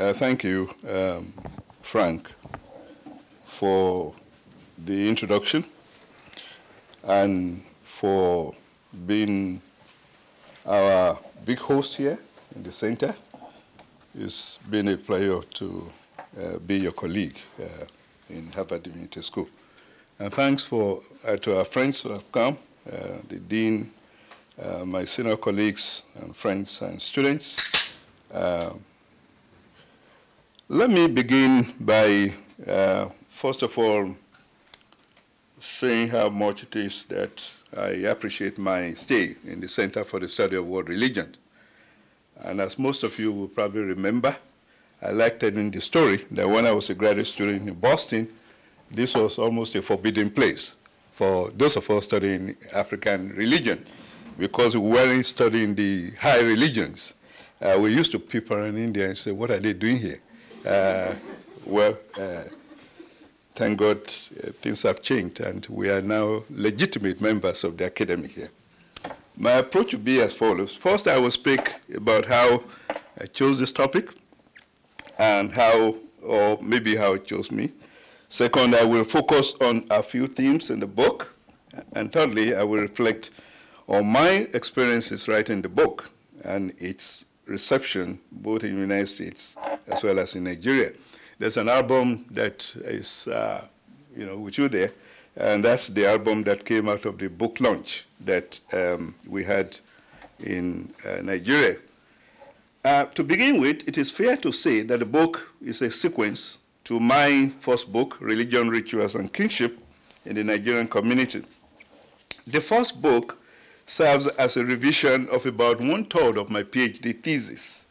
Uh, thank you, um, Frank, for the introduction and for being our big host here in the center. It's been a pleasure to uh, be your colleague uh, in Harvard Divinity School. And thanks for, uh, to our friends who have come, uh, the dean, uh, my senior colleagues and friends and students. Uh, let me begin by, first of all, saying how much it is that I appreciate my stay in the Center for the Study of World Religion. And as most of you will probably remember, I like telling the story that when I was a graduate student in Boston, this was almost a forbidden place for those of us studying African religion because we weren't studying the high religions. Uh, we used to peep around India and say, what are they doing here? Uh, well, uh, thank God uh, things have changed and we are now legitimate members of the academy here. My approach will be as follows. First, I will speak about how I chose this topic and how, or maybe how it chose me. Second, I will focus on a few themes in the book. And thirdly, I will reflect on my experiences writing the book and its reception both in the United States as well as in Nigeria. There's an album that is, uh, you know, with you there, and that's the album that came out of the book launch that um, we had in uh, Nigeria. Uh, to begin with, it is fair to say that the book is a sequence to my first book, Religion, Rituals, and Kingship in the Nigerian Community. The first book serves as a revision of about one-third of my PhD thesis.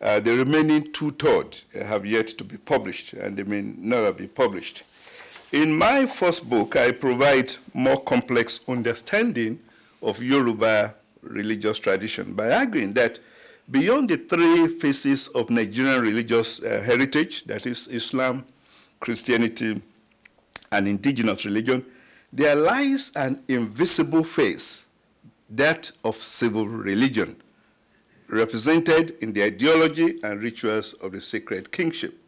Uh, the remaining two-thirds have yet to be published, and they may never be published. In my first book, I provide more complex understanding of Yoruba religious tradition by arguing that beyond the three phases of Nigerian religious uh, heritage, that is Islam, Christianity, and indigenous religion, there lies an invisible face that of civil religion, represented in the ideology and rituals of the sacred kingship.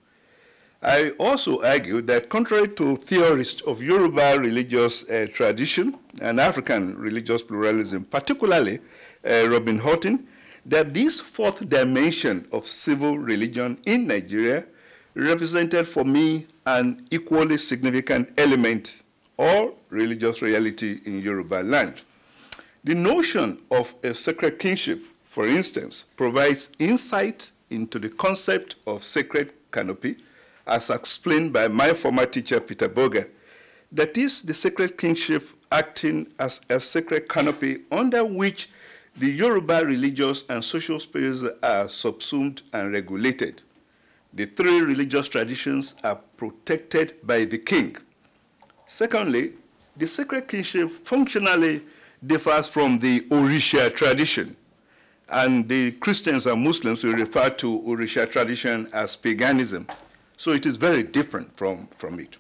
I also argue that contrary to theorists of Yoruba religious uh, tradition and African religious pluralism, particularly uh, Robin Horton, that this fourth dimension of civil religion in Nigeria represented for me an equally significant element or religious reality in Yoruba land. The notion of a sacred kingship, for instance, provides insight into the concept of sacred canopy, as explained by my former teacher, Peter Berger. That is, the sacred kingship acting as a sacred canopy under which the Yoruba religious and social spaces are subsumed and regulated. The three religious traditions are protected by the king. Secondly, the sacred kingship functionally differs from the Orisha tradition. And the Christians and Muslims will refer to Orisha tradition as paganism. So it is very different from, from it.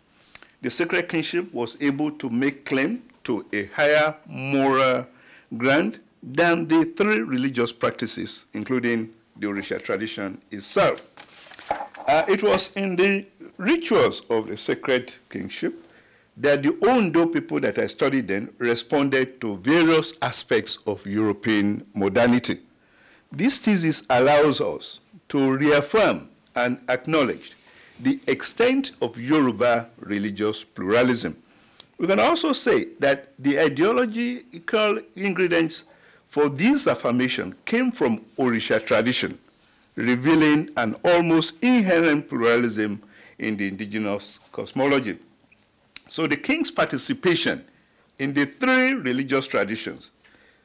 The sacred kingship was able to make claim to a higher moral ground than the three religious practices, including the Orisha tradition itself. Uh, it was in the rituals of the sacred kingship that the Ondo people that I studied then responded to various aspects of European modernity. This thesis allows us to reaffirm and acknowledge the extent of Yoruba religious pluralism. We can also say that the ideological ingredients for this affirmation came from Orisha tradition, revealing an almost inherent pluralism in the indigenous cosmology. So the king's participation in the three religious traditions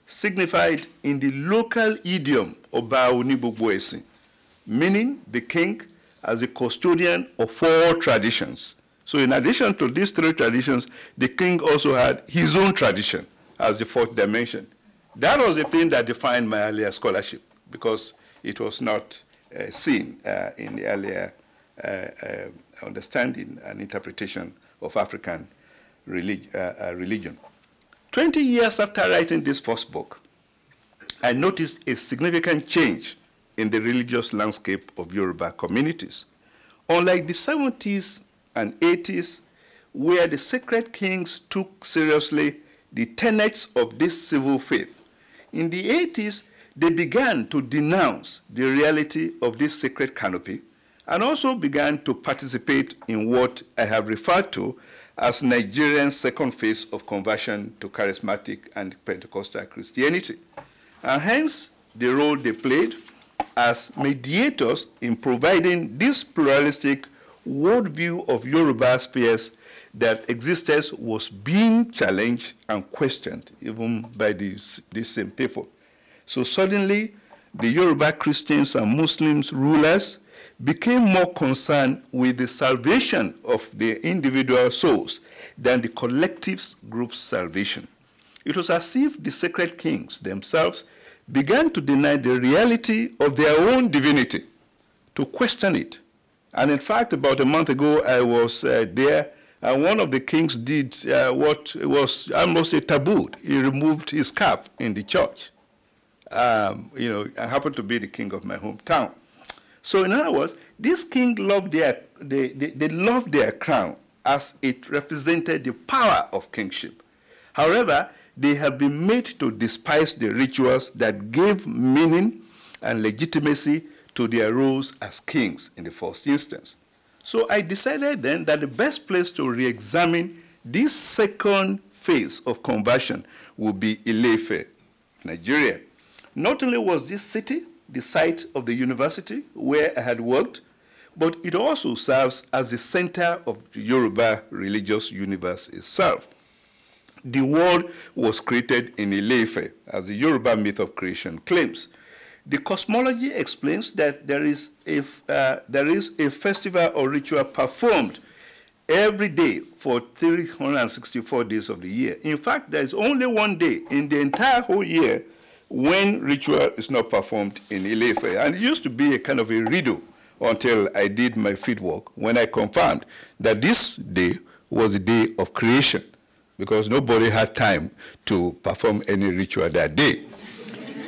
signified in the local idiom Oba Onibugboesin, meaning the king as a custodian of four traditions. So in addition to these three traditions, the king also had his own tradition as the fourth dimension. That was the thing that defined my earlier scholarship because it was not uh, seen uh, in the earlier uh, uh understanding and interpretation of African relig uh, uh, religion. 20 years after writing this first book, I noticed a significant change in the religious landscape of Yoruba communities. Unlike the 70s and 80s, where the sacred kings took seriously the tenets of this civil faith, in the 80s, they began to denounce the reality of this sacred canopy and also began to participate in what I have referred to as Nigerian second phase of conversion to charismatic and Pentecostal Christianity. And hence, the role they played as mediators in providing this pluralistic worldview of Yoruba spheres that existence was being challenged and questioned even by these, these same people. So suddenly, the Yoruba Christians and Muslims rulers became more concerned with the salvation of their individual souls than the collective group's salvation. It was as if the sacred kings themselves began to deny the reality of their own divinity, to question it. And in fact, about a month ago, I was uh, there, and one of the kings did uh, what was almost a taboo. He removed his cap in the church. Um, you know, I happened to be the king of my hometown. So in other words, this king loved their, they, they, they loved their crown as it represented the power of kingship. However, they have been made to despise the rituals that gave meaning and legitimacy to their roles as kings in the first instance. So I decided then that the best place to re-examine this second phase of conversion would be Ilefe, Nigeria. Not only was this city the site of the university where I had worked, but it also serves as the center of the Yoruba religious universe itself. The world was created in Ilefe, as the Yoruba myth of creation claims. The cosmology explains that there is a, uh, there is a festival or ritual performed every day for 364 days of the year. In fact, there is only one day in the entire whole year when ritual is not performed in Ilefe. And it used to be a kind of a riddle until I did my field work when I confirmed that this day was the day of creation because nobody had time to perform any ritual that day.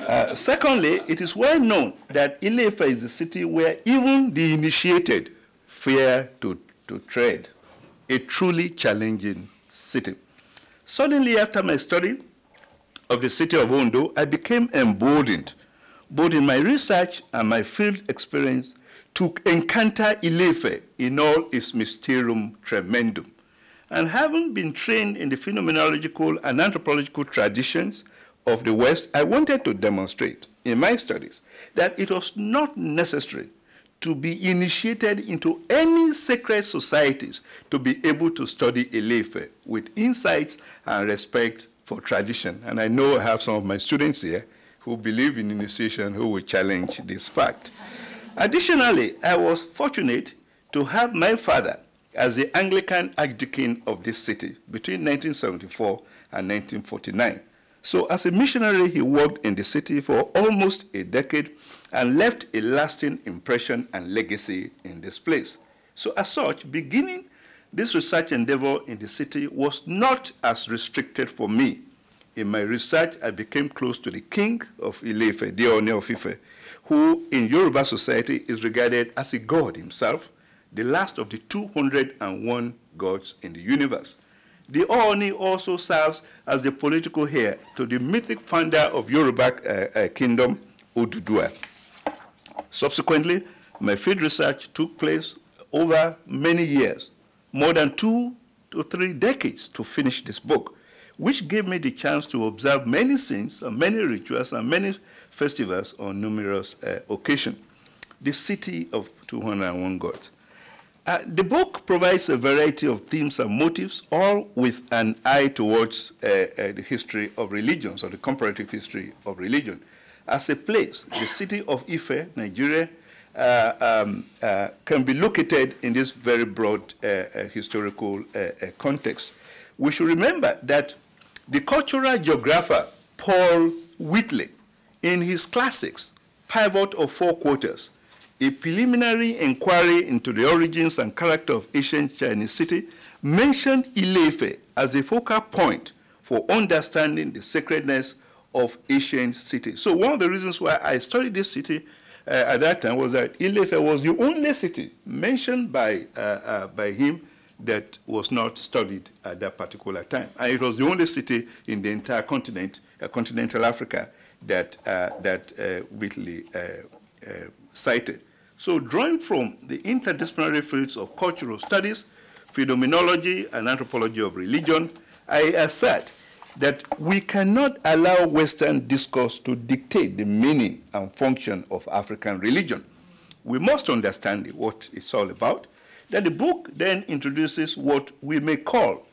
Uh, secondly, it is well known that Ilefe is a city where even the initiated fear to, to tread, a truly challenging city. Suddenly, after my study, of the city of Ondo, I became emboldened, both in my research and my field experience, to encounter Ilefe in all its mysterium tremendum. And having been trained in the phenomenological and anthropological traditions of the West, I wanted to demonstrate in my studies that it was not necessary to be initiated into any sacred societies to be able to study Ilefe with insights and respect for tradition. And I know I have some of my students here who believe in initiation who will challenge this fact. Additionally, I was fortunate to have my father as the Anglican Archdeacon of this city between 1974 and 1949. So as a missionary, he worked in the city for almost a decade and left a lasting impression and legacy in this place. So as such, beginning this research endeavor in the city was not as restricted for me. In my research, I became close to the king of Ilefe, the Ooni of Ife, who in Yoruba society is regarded as a god himself, the last of the 201 gods in the universe. The Ooni also serves as the political heir to the mythic founder of Yoruba uh, uh, kingdom, Oduduwa. Subsequently, my field research took place over many years more than two to three decades to finish this book, which gave me the chance to observe many scenes, and many rituals, and many festivals on numerous uh, occasions. The city of 201 gods. Uh, the book provides a variety of themes and motives, all with an eye towards uh, uh, the history of religions, or the comparative history of religion. As a place, the city of Ife, Nigeria, um, uh, can be located in this very broad uh, uh historical uh, uh, context. We should remember that the cultural geographer Paul Wheatley, in his classics, Pivot of Four Quarters, a preliminary inquiry into the origins and character of ancient Chinese city, mentioned Ilefe as a focal point for understanding the sacredness of ancient cities. So one of the reasons why I studied this city uh, at that time was that Ilefe was the only city mentioned by, uh, uh, by him that was not studied at that particular time. And it was the only city in the entire continent, uh, continental Africa, that, uh, that uh, Wheatley cited. So drawing from the interdisciplinary fields of cultural studies, phenomenology, and anthropology of religion, I assert that we cannot allow Western discourse to dictate the meaning and function of African religion. We must understand what it's all about. That the book then introduces what we may call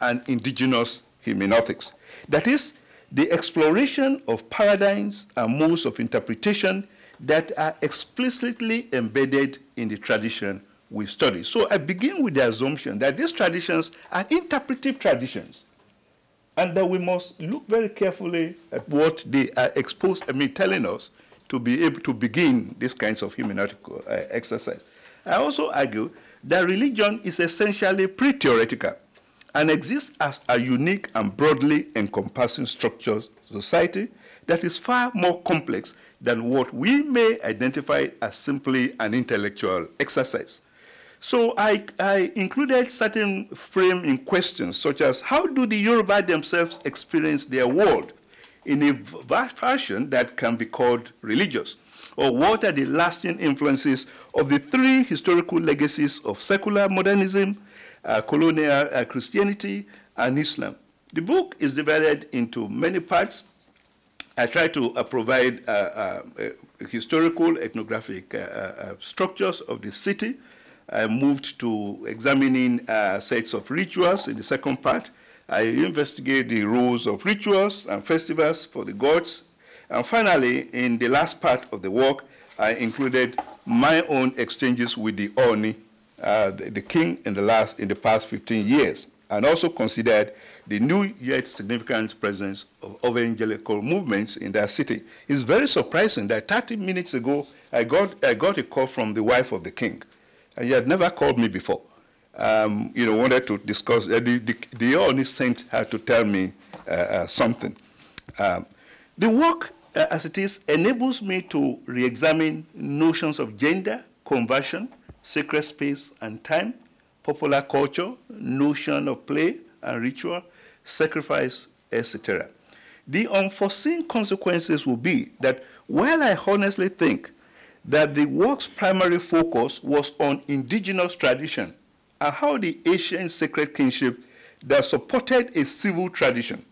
an indigenous hermeneutics. That is, the exploration of paradigms and modes of interpretation that are explicitly embedded in the tradition we study. So I begin with the assumption that these traditions are interpretive traditions and that we must look very carefully at what they are exposed, I mean, telling us to be able to begin these kinds of hermeneutical uh, exercise. I also argue that religion is essentially pre-theoretical and exists as a unique and broadly encompassing structure society that is far more complex than what we may identify as simply an intellectual exercise. So I, I included certain framing questions, such as how do the Yoruba themselves experience their world in a fashion that can be called religious? Or what are the lasting influences of the three historical legacies of secular modernism, uh, colonial uh, Christianity, and Islam? The book is divided into many parts. I try to uh, provide uh, uh, historical ethnographic uh, structures of the city, I moved to examining uh, sets of rituals in the second part. I investigate the rules of rituals and festivals for the gods. And finally, in the last part of the work, I included my own exchanges with the Oni, uh, the, the, king in the, last, in the past 15 years, and also considered the new yet significant presence of evangelical movements in that city. It's very surprising that 30 minutes ago, I got, I got a call from the wife of the king and he had never called me before. Um, you know, wanted to discuss, uh, the, the, the Ooni sent her to tell me uh, uh, something. Um, the work, uh, as it is, enables me to re-examine notions of gender, conversion, sacred space and time, popular culture, notion of play and ritual, sacrifice, etc. The unforeseen consequences will be that while I honestly think that the work's primary focus was on indigenous tradition and how the ancient sacred kinship that supported a civil tradition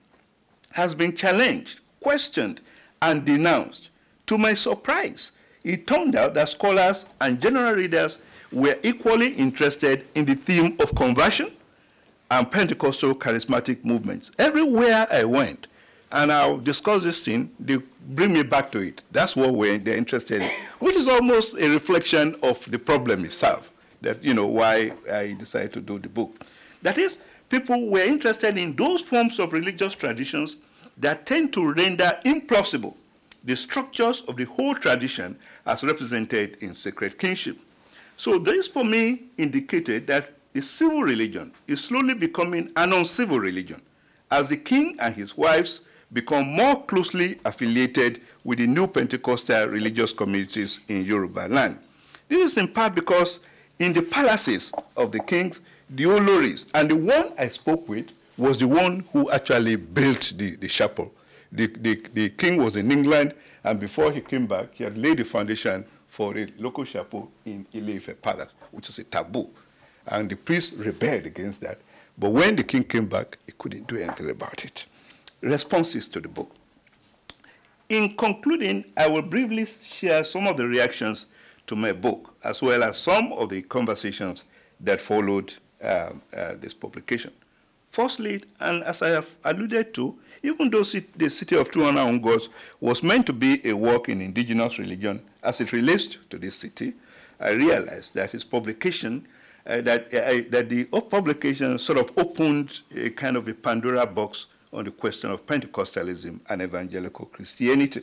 has been challenged, questioned, and denounced. To my surprise, it turned out that scholars and general readers were equally interested in the theme of conversion and Pentecostal charismatic movements. Everywhere I went, and I'll discuss this thing, they bring me back to it. That's what we're, they're interested in, which is almost a reflection of the problem itself, that, you know, why I decided to do the book. That is, people were interested in those forms of religious traditions that tend to render implausible the structures of the whole tradition as represented in sacred kinship. So this, for me, indicated that the civil religion is slowly becoming an uncivil religion, as the king and his wives become more closely affiliated with the new Pentecostal religious communities in Yoruba land. This is in part because in the palaces of the kings, the Oloris, and the one I spoke with was the one who actually built the, the chapel. The, the, the king was in England, and before he came back, he had laid the foundation for a local chapel in Ile-Ife Palace, which is a taboo. And the priests rebelled against that. But when the king came back, he couldn't do anything about it responses to the book. In concluding, I will briefly share some of the reactions to my book, as well as some of the conversations that followed uh, uh, this publication. Firstly, and as I have alluded to, even though the City of 200 Gods was meant to be a work in indigenous religion as it relates to this city, I realized that its publication, uh, that, uh, that the publication sort of opened a kind of a Pandora box on the question of Pentecostalism and evangelical Christianity.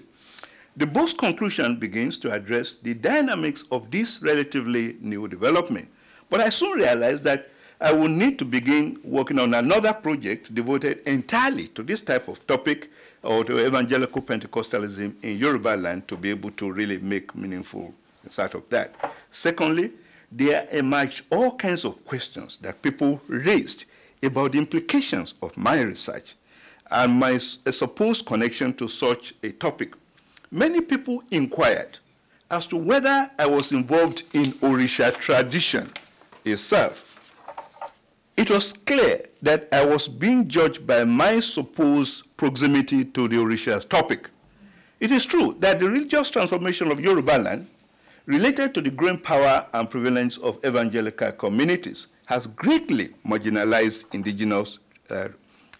The book's conclusion begins to address the dynamics of this relatively new development. But I soon realized that I will need to begin working on another project devoted entirely to this type of topic or to evangelical Pentecostalism in Yoruba land to be able to really make meaningful out of that. Secondly, there emerged all kinds of questions that people raised about the implications of my research and my supposed connection to such a topic. Many people inquired as to whether I was involved in Orisha tradition itself. It was clear that I was being judged by my supposed proximity to the Orisha's topic. It is true that the religious transformation of Yoruba land related to the growing power and prevalence of evangelical communities has greatly marginalized indigenous uh,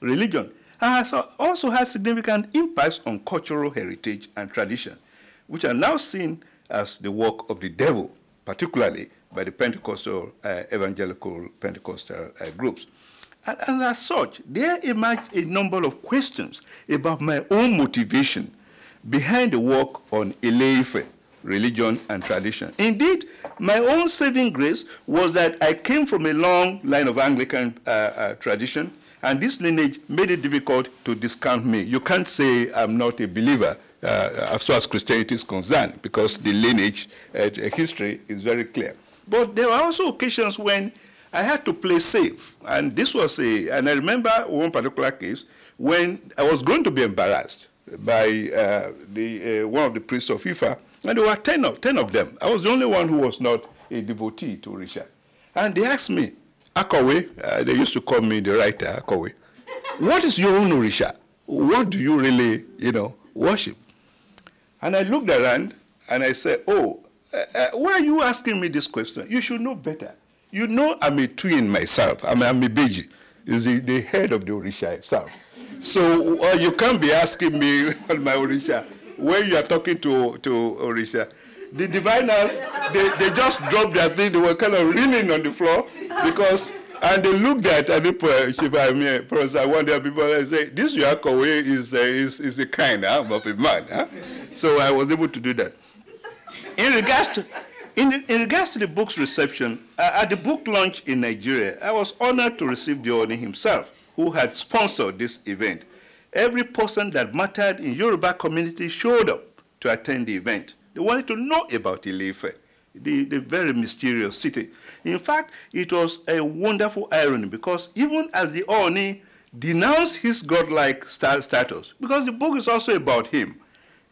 religion and has also had significant impacts on cultural heritage and tradition, which are now seen as the work of the devil, particularly by the Pentecostal, uh, evangelical Pentecostal uh, groups. And, and, as such, there emerged a number of questions about my own motivation behind the work on Ileife, religion and tradition. Indeed, my own saving grace was that I came from a long line of Anglican uh, uh tradition, and this lineage made it difficult to discount me. You can't say I'm not a believer uh, as far as Christianity is concerned, because the lineage uh, history is very clear. But there were also occasions when I had to play safe. And this was a, and I remember one particular case when I was going to be embarrassed by uh, the, uh, one of the priests of Ifa, and there were 10 of, 10 of them. I was the only one who was not a devotee to Richard. And they asked me, Akowe, uh, they used to call me the writer, Akowe, what is your own Orisha? What do you really, you know, worship? And I looked around and I said, oh, uh, uh, why are you asking me this question? You should know better. You know I'm a twin myself. I'm, I'm a Beji. Is the, the head of the Orisha itself. So uh, you can't be asking me on my Orisha when you are talking to, to Orisha. The diviners, they, they just dropped their thing. They were kind of reeling on the floor because, and they looked at, I think, Shiva, mean, Professor, one day people say, this Yakowe is, uh, is, is a kind huh, of a man. Huh? So I was able to do that. In regards to, in, in regards to the book's reception, uh, at the book launch in Nigeria, I was honored to receive the Ooni himself, who had sponsored this event. Every person that mattered in Yoruba community showed up to attend the event. They wanted to know about Ilefe, the, the very mysterious city. In fact, it was a wonderful irony because even as the Oni denounced his godlike status, because the book is also about him,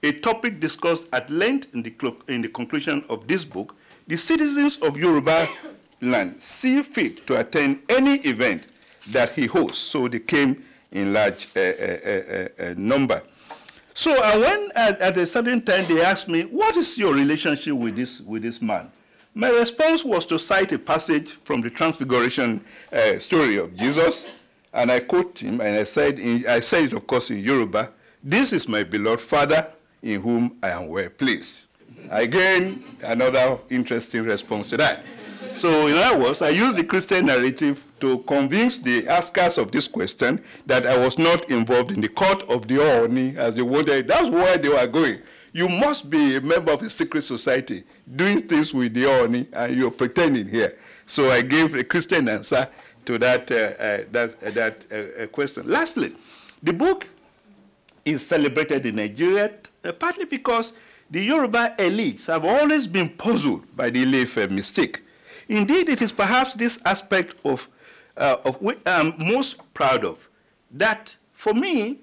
a topic discussed at length in the, in the conclusion of this book, the citizens of Yoruba land see fit to attend any event that he hosts. So they came in large uh, uh, uh, number. So when at, at, a certain time they asked me, what is your relationship with this, with this man? My response was to cite a passage from the transfiguration uh, story of Jesus. And I quote him, and I said, in, I said it, of course, in Yoruba, this is my beloved father, in whom I am well pleased. Again, another interesting response to that. So, in other words, I used the Christian narrative to convince the askers of this question that I was not involved in the court of the Oni as they wanted. That's why they were going. You must be a member of a secret society doing things with the Oni, and you're pretending here. So I gave a Christian answer to that, uh, uh, that, uh, that uh, uh, question. Lastly, the book is celebrated in Nigeria uh, partly because the Yoruba elites have always been puzzled by the Ilefe mistake. Indeed, it is perhaps this aspect of, uh, of which I'm most proud of, that for me,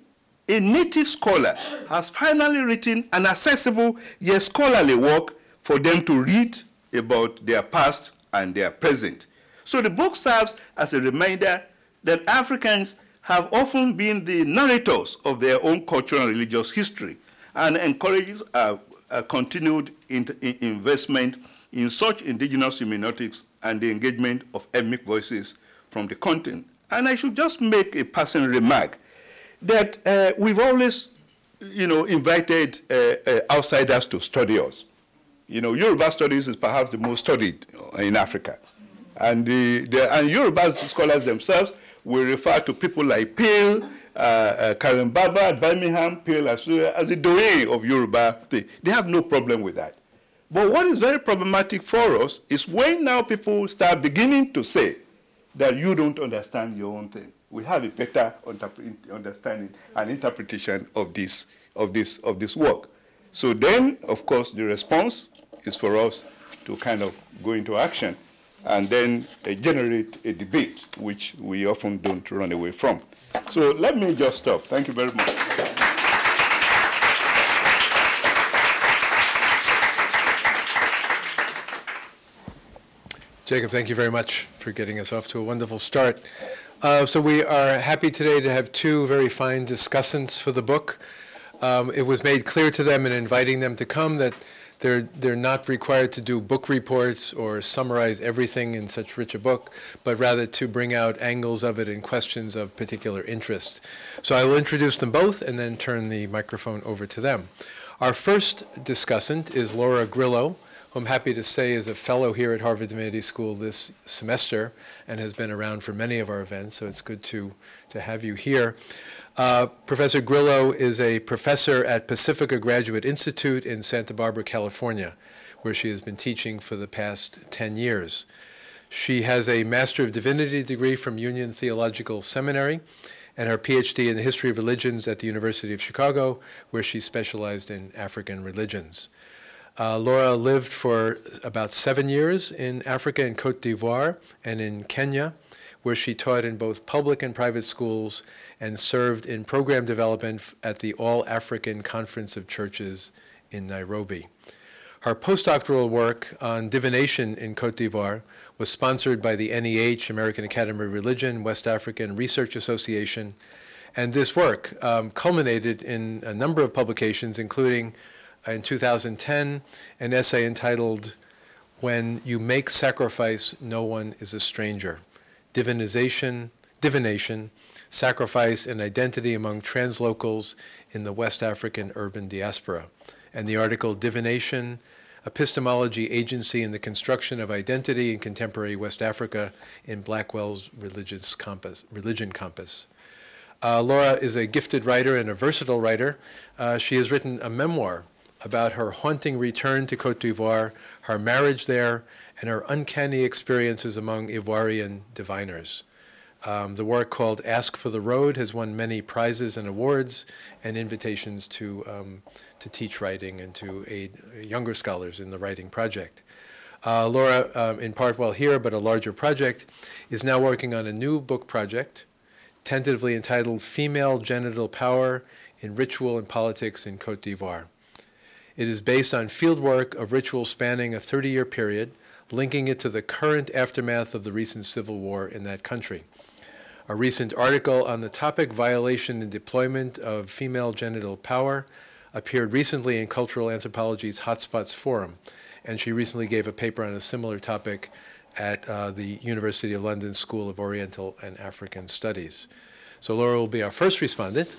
a native scholar has finally written an accessible yet scholarly work for them to read about their past and their present. So the book serves as a reminder that Africans have often been the narrators of their own cultural and religious history and encourages a, a continued in, in investment in such indigenous hermeneutics and the engagement of ethnic voices from the continent. And I should just make a passing remark that uh, we've always, you know, invited uh, uh, outsiders to study us. You know, Yoruba studies is perhaps the most studied in Africa. And, the, the, and Yoruba scholars themselves will refer to people like Peel, uh, uh, Karin Barber Birmingham, Peel as, as the doyen of Yoruba thing. They have no problem with that. But what is very problematic for us is when now people start beginning to say that you don't understand your own thing. We have a better understanding and interpretation of this, of this, of this work. So then, of course, the response is for us to kind of go into action and then uh, generate a debate, which we often don't run away from. So let me just stop. Thank you very much. Jacob, thank you very much for getting us off to a wonderful start. Uh, so we are happy today to have two very fine discussants for the book. Um, it was made clear to them in inviting them to come that they're, they're not required to do book reports or summarize everything in such rich a book, but rather to bring out angles of it and questions of particular interest. So I will introduce them both and then turn the microphone over to them. Our first discussant is Laura Grillo, I'm happy to say is a fellow here at Harvard Divinity School this semester and has been around for many of our events, so it's good to, to have you here. Uh, professor Grillo is a professor at Pacifica Graduate Institute in Santa Barbara, California, where she has been teaching for the past 10 years. She has a Master of Divinity degree from Union Theological Seminary and her PhD in the History of Religions at the University of Chicago, where she specialized in African religions. Uh, Laura lived for about seven years in Africa, in Cote d'Ivoire, and in Kenya, where she taught in both public and private schools and served in program development at the All African Conference of Churches in Nairobi. Her postdoctoral work on divination in Cote d'Ivoire was sponsored by the NEH, American Academy of Religion, West African Research Association, and this work um, culminated in a number of publications, including in 2010 an essay entitled When You Make Sacrifice, No One is a Stranger, Divinization, Divination, sacrifice, and identity among translocals in the West African urban diaspora, and the article Divination, Epistemology, Agency, and the Construction of Identity in Contemporary West Africa in Blackwell's Religious Compass, Religion Compass. Uh, Laura is a gifted writer and a versatile writer. Uh, she has written a memoir about her haunting return to Cote d'Ivoire, her marriage there, and her uncanny experiences among Ivoirian diviners. Um, the work called Ask for the Road has won many prizes and awards and invitations to, um, to teach writing and to aid younger scholars in the writing project. Uh, Laura, um, in part while here, but a larger project, is now working on a new book project, tentatively entitled Female Genital Power in Ritual and Politics in Cote d'Ivoire. It is based on fieldwork of ritual spanning a 30-year period, linking it to the current aftermath of the recent civil war in that country. A recent article on the topic, Violation and Deployment of Female Genital Power, appeared recently in Cultural Anthropology's Hotspots Forum, and she recently gave a paper on a similar topic at uh, the University of London School of Oriental and African Studies. So Laura will be our first respondent,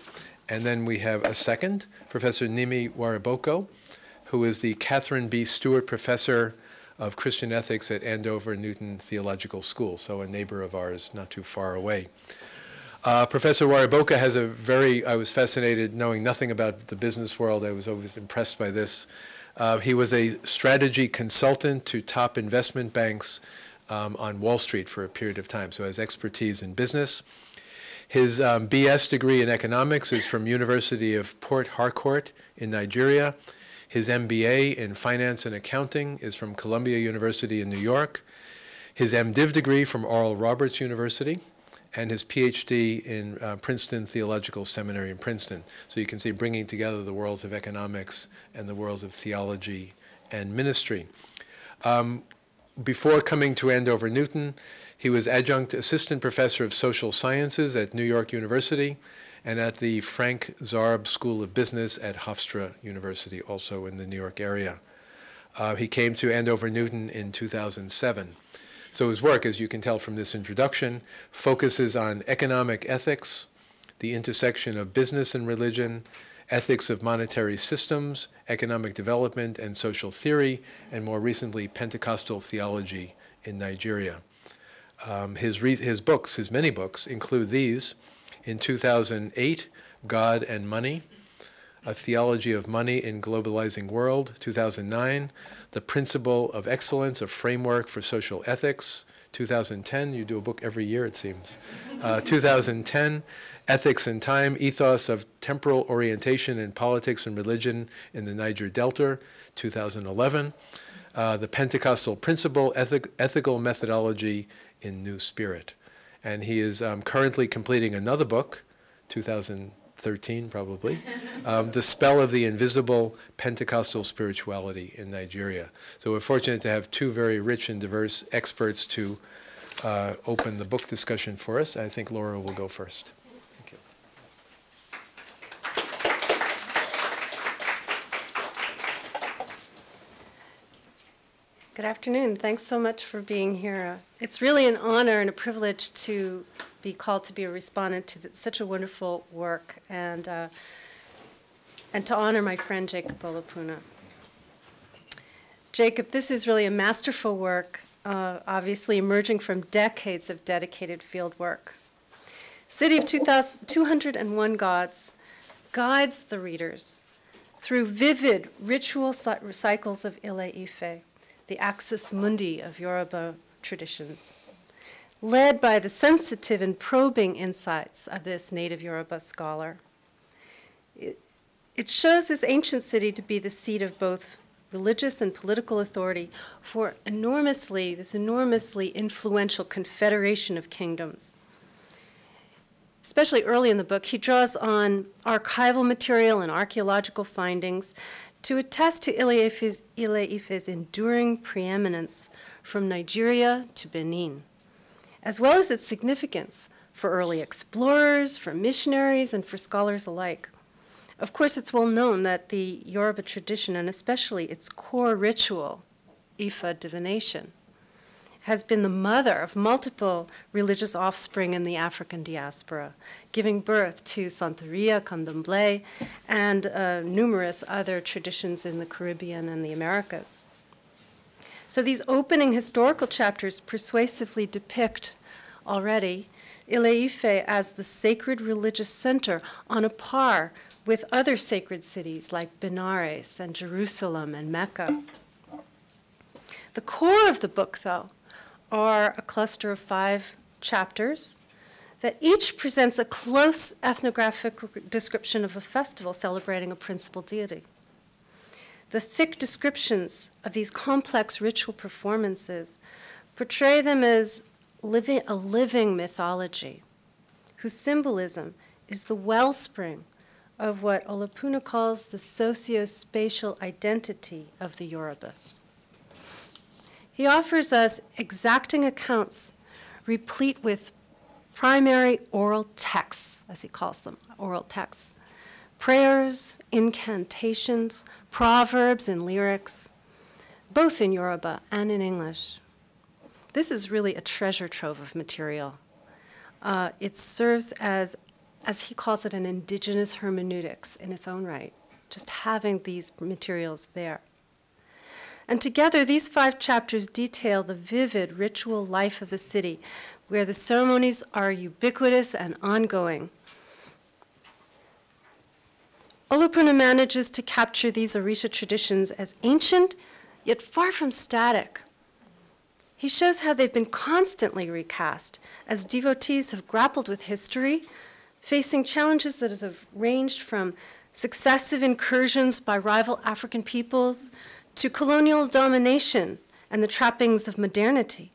and then we have a second, Professor Nimi Wariboko, who is the Catherine B. Stewart Professor of Christian ethics at Andover Newton Theological School, so a neighbor of ours not too far away. Uh, Professor Wariboko has a very, I was fascinated knowing nothing about the business world. I was always impressed by this. Uh, he was a strategy consultant to top investment banks um, on Wall Street for a period of time, so has expertise in business. His um, BS degree in economics is from University of Port Harcourt in Nigeria. His MBA in Finance and Accounting is from Columbia University in New York. His MDiv degree from Oral Roberts University, and his PhD in uh, Princeton Theological Seminary in Princeton. So you can see bringing together the worlds of economics and the worlds of theology and ministry. Um, before coming to Andover Newton, he was adjunct assistant professor of social sciences at New York University and at the Frank Zarb School of Business at Hofstra University, also in the New York area. Uh, he came to Andover Newton in 2007. So his work, as you can tell from this introduction, focuses on economic ethics, the intersection of business and religion, ethics of monetary systems, economic development and social theory, and more recently, Pentecostal theology in Nigeria. Um, his, his books, his many books, include these, in 2008, God and Money, A Theology of Money in Globalizing World, 2009, The Principle of Excellence, A Framework for Social Ethics, 2010, you do a book every year, it seems. Uh, 2010, Ethics and Time, Ethos of Temporal Orientation in Politics and Religion in the Niger Delta, 2011. Uh, the Pentecostal Principle, Ethic, Ethical Methodology in New Spirit. And he is um, currently completing another book, 2013 probably, um, The Spell of the Invisible Pentecostal Spirituality in Nigeria. So we're fortunate to have two very rich and diverse experts to uh, open the book discussion for us. I think Laura will go first. Good afternoon. Thanks so much for being here. It's really an honor and a privilege to be called to be a respondent to such a wonderful work and, uh, and to honor my friend Jacob Olupona. Jacob, this is really a masterful work, uh, obviously emerging from decades of dedicated field work. City of 201 Gods guides the readers through vivid ritual cycles of Ile Ife the axis mundi of Yoruba traditions, led by the sensitive and probing insights of this native Yoruba scholar. It, shows this ancient city to be the seat of both religious and political authority for enormously, this enormously influential confederation of kingdoms. Especially early in the book, he draws on archival material and archaeological findings to attest to Ile Ife's, enduring preeminence from Nigeria to Benin, as well as its significance for early explorers, for missionaries, and for scholars alike. Of course, it's well known that the Yoruba tradition, and especially its core ritual, Ifa divination, has been the mother of multiple religious offspring in the African diaspora, giving birth to Santeria, Candomblé, and uh, numerous other traditions in the Caribbean and the Americas. So these opening historical chapters persuasively depict already Ile-Ife as the sacred religious center on a par with other sacred cities like Benares and Jerusalem and Mecca. The core of the book, though, are a cluster of five chapters that each presents a close ethnographic description of a festival celebrating a principal deity. The thick descriptions of these complex ritual performances portray them as living, a living mythology whose symbolism is the wellspring of what Olupona calls the socio-spatial identity of the Yoruba. He offers us exacting accounts replete with primary oral texts, as he calls them, oral texts, prayers, incantations, proverbs, and lyrics, both in Yoruba and in English. This is really a treasure trove of material. Uh, it serves as, as he calls it, an indigenous hermeneutics in its own right, just having these materials there. And together, these five chapters detail the vivid ritual life of the city, where the ceremonies are ubiquitous and ongoing. Olupona manages to capture these Orisha traditions as ancient, yet far from static. He shows how they've been constantly recast as devotees have grappled with history, facing challenges that have ranged from successive incursions by rival African peoples to colonial domination and the trappings of modernity,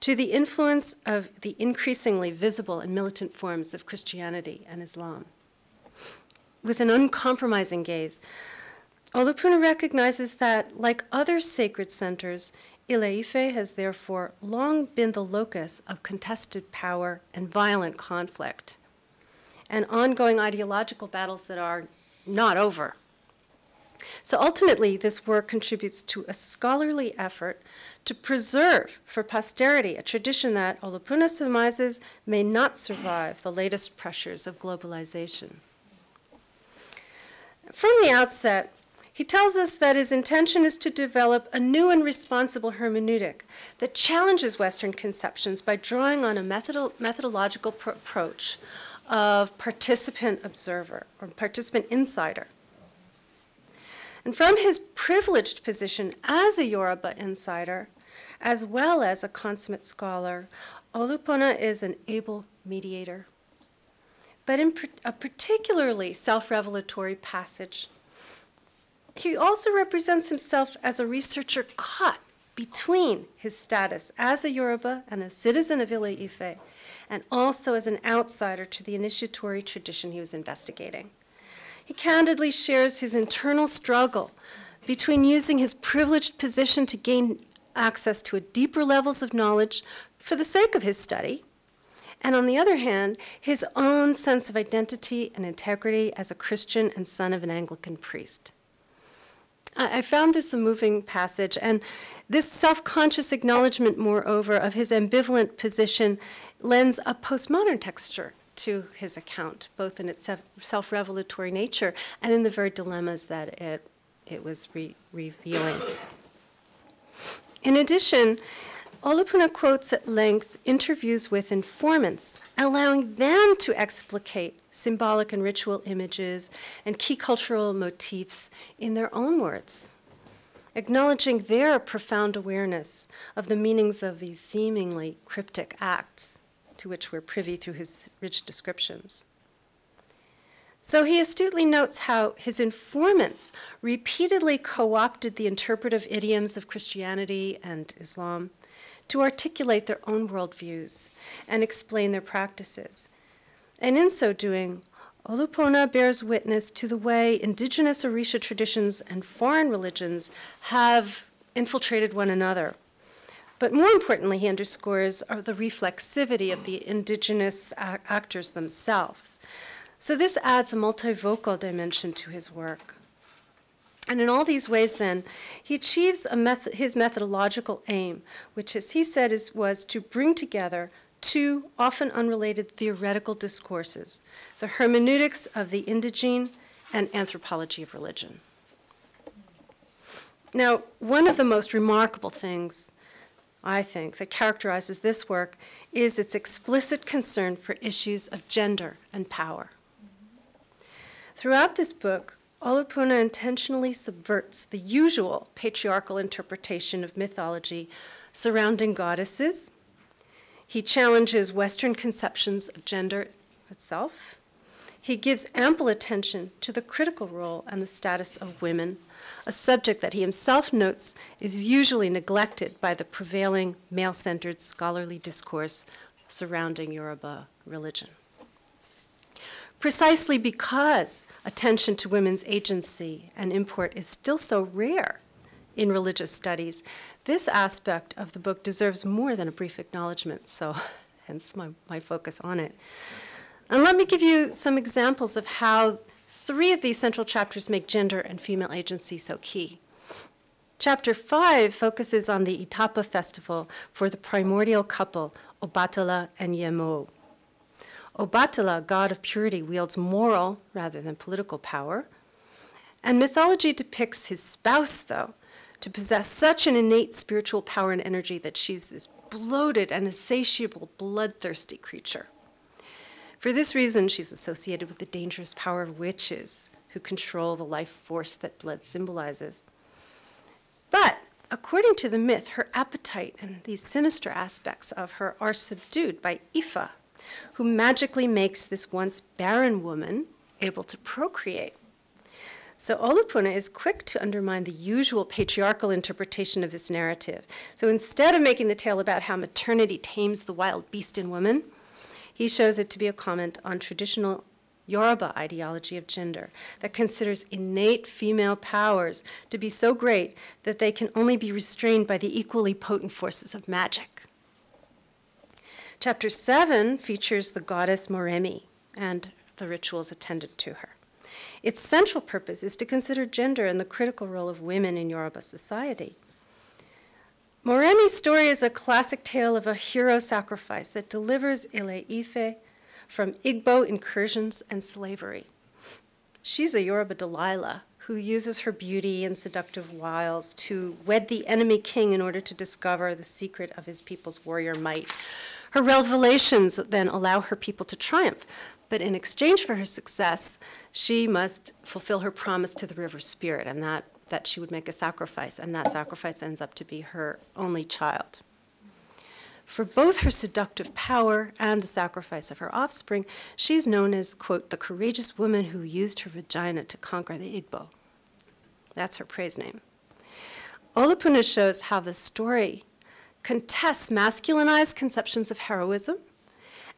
to the influence of the increasingly visible and militant forms of Christianity and Islam. With an uncompromising gaze, Olupona recognizes that, like other sacred centers, Ile-Ife has therefore long been the locus of contested power and violent conflict, and ongoing ideological battles that are not over. So ultimately, this work contributes to a scholarly effort to preserve for posterity a tradition that Olupona surmises may not survive the latest pressures of globalization. From the outset, he tells us that his intention is to develop a new and responsible hermeneutic that challenges Western conceptions by drawing on a methodo methodological approach of participant observer or participant insider and from his privileged position as a Yoruba insider, as well as a consummate scholar, Olupona is an able mediator. But in a particularly self revelatory passage, he also represents himself as a researcher caught between his status as a Yoruba and a citizen of Ile Ife, and also as an outsider to the initiatory tradition he was investigating. He candidly shares his internal struggle between using his privileged position to gain access to deeper levels of knowledge for the sake of his study, and on the other hand, his own sense of identity and integrity as a Christian and son of an Anglican priest. I found this a moving passage, and this self conscious acknowledgement, moreover, of his ambivalent position lends a postmodern texture to his account, both in its self revelatory nature and in the very dilemmas that it, it was re- revealing. In addition, Olupona quotes at length interviews with informants, allowing them to explicate symbolic and ritual images and key cultural motifs in their own words, acknowledging their profound awareness of the meanings of these seemingly cryptic acts to which we're privy through his rich descriptions. So he astutely notes how his informants repeatedly co opted the interpretive idioms of Christianity and Islam to articulate their own worldviews and explain their practices. And in so doing, Olupona bears witness to the way indigenous Orisha traditions and foreign religions have infiltrated one another. But more importantly, he underscores the reflexivity of the indigenous actors themselves. So this adds a multivocal dimension to his work. And in all these ways, then, he achieves his methodological aim, which, as he said, is, was to bring together two often unrelated theoretical discourses the hermeneutics of the indigene and anthropology of religion. Now, one of the most remarkable things, I think, that characterizes this work is its explicit concern for issues of gender and power. Throughout this book, Olupona intentionally subverts the usual patriarchal interpretation of mythology surrounding goddesses. He challenges Western conceptions of gender itself. He gives ample attention to the critical role and the status of women, a subject that he himself notes is usually neglected by the prevailing male centered scholarly discourse surrounding Yoruba religion precisely because attention to women's agency and import is still so rare in religious studies, this aspect of the book deserves more than a brief acknowledgement, so hence my, my focus on it. And let me give you some examples of how three of these central chapters make gender and female agency so key. Chapter 5 focuses on the Itapa festival for the primordial couple, Obatala and Yemo. Obatala, god of purity, wields moral rather than political power. And mythology depicts his spouse, though, to possess such an innate spiritual power and energy that she's this bloated and insatiable, bloodthirsty creature. For this reason, she's associated with the dangerous power of witches who control the life force that blood symbolizes. But according to the myth, her appetite and these sinister aspects of her are subdued by Ifa, who magically makes this once barren woman able to procreate. So Olupona is quick to undermine the usual patriarchal interpretation of this narrative. So instead of making the tale about how maternity tames the wild beast in woman, he shows it to be a comment on traditional Yoruba ideology of gender that considers innate female powers to be so great that they can only be restrained by the equally potent forces of magic. Chapter 7 features the goddess Moremi and the rituals attended to her. Its central purpose is to consider gender and the critical role of women in Yoruba society. Moremi's story is a classic tale of a hero sacrifice that delivers Ile Ife from Igbo incursions and slavery. She's a Yoruba Delilah who uses her beauty and seductive wiles to wed the enemy king in order to discover the secret of his people's warrior might. Her revelations then allow her people to triumph, but in exchange for her success, she must fulfill her promise to the river spirit, and that that she would make a sacrifice, and that sacrifice ends up to be her only child. For both her seductive power and the sacrifice of her offspring, she's known as, quote, the courageous woman who used her vagina to conquer the Igbo. That's her praise name. Olupona shows how the story contests masculinized conceptions of heroism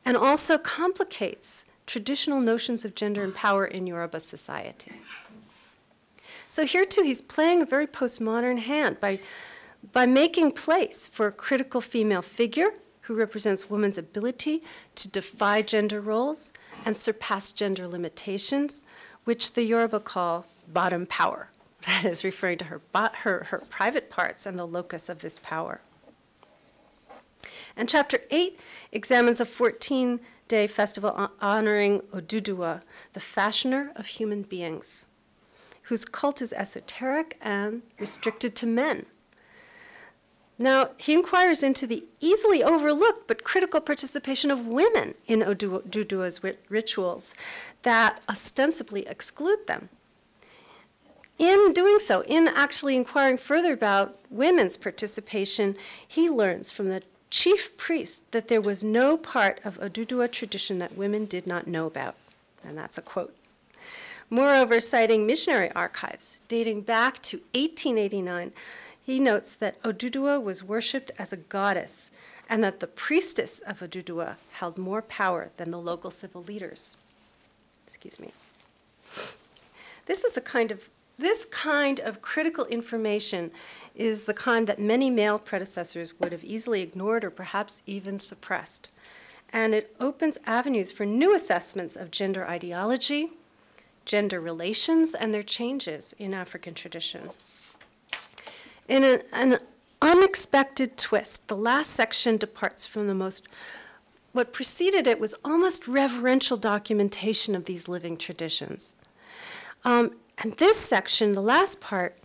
and also complicates traditional notions of gender and power in Yoruba society. So here too, he's playing a very postmodern hand by, by making place for a critical female figure who represents women's ability to defy gender roles and surpass gender limitations, which the Yoruba call bottom power. That is referring to her, her, her private parts and the locus of this power. And chapter 8 examines a 14 day festival honoring Oduduwa, the fashioner of human beings, whose cult is esoteric and restricted to men. Now, he inquires into the easily overlooked but critical participation of women in Oduduwa's rituals that ostensibly exclude them. In doing so, in actually inquiring further about women's participation, he learns from the chief priest that there was no part of Oduduwa tradition that women did not know about. And that's a quote. Moreover, citing missionary archives dating back to 1889, he notes that Oduduwa was worshipped as a goddess and that the priestess of Oduduwa held more power than the local civil leaders. Excuse me. This is a kind of this kind of critical information is the kind that many male predecessors would have easily ignored or perhaps even suppressed. And it opens avenues for new assessments of gender ideology, gender relations, and their changes in African tradition. In an, unexpected twist, the last section departs from the most what preceded it was almost reverential documentation of these living traditions. Um, and this section, the last part,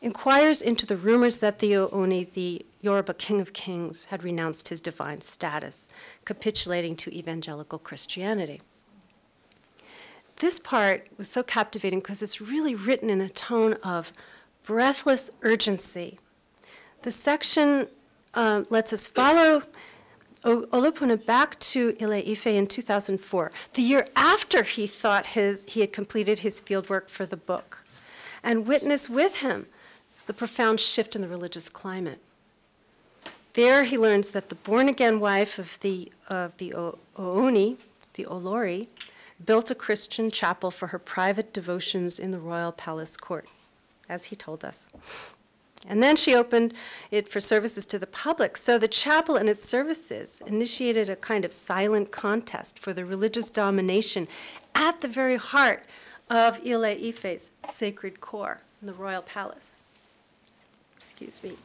inquires into the rumors that the Ooni, the Yoruba king of kings, had renounced his divine status, capitulating to evangelical Christianity. This part was so captivating because it's really written in a tone of breathless urgency. The section uh, lets us follow Olupona back to Ile Ife in 2004, the year after he thought his, he had completed his fieldwork for the book, and witness with him the profound shift in the religious climate. There he learns that the born-again wife of the, of the Ooni, the Olori, built a Christian chapel for her private devotions in the royal palace court, as he told us. And then she opened it for services to the public. So the chapel and its services initiated a kind of silent contest for the religious domination at the very heart of Ile Ife's sacred core in the royal palace. Excuse me.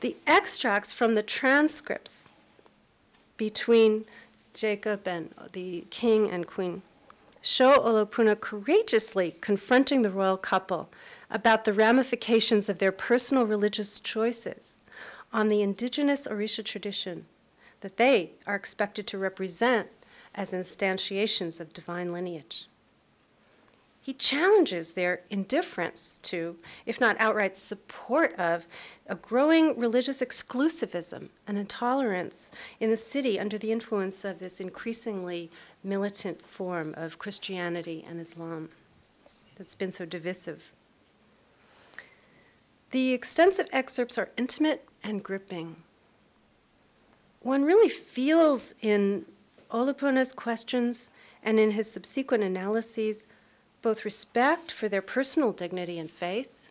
The extracts from the transcripts between Jacob and the king and queen show Olupona courageously confronting the royal couple about the ramifications of their personal religious choices on the indigenous Orisha tradition that they are expected to represent as instantiations of divine lineage. He challenges their indifference to, if not outright support of, a growing religious exclusivism and intolerance in the city under the influence of this increasingly militant form of Christianity and Islam that's been so divisive. The extensive excerpts are intimate and gripping. One really feels in Olupona's questions and in his subsequent analyses both respect for their personal dignity and faith,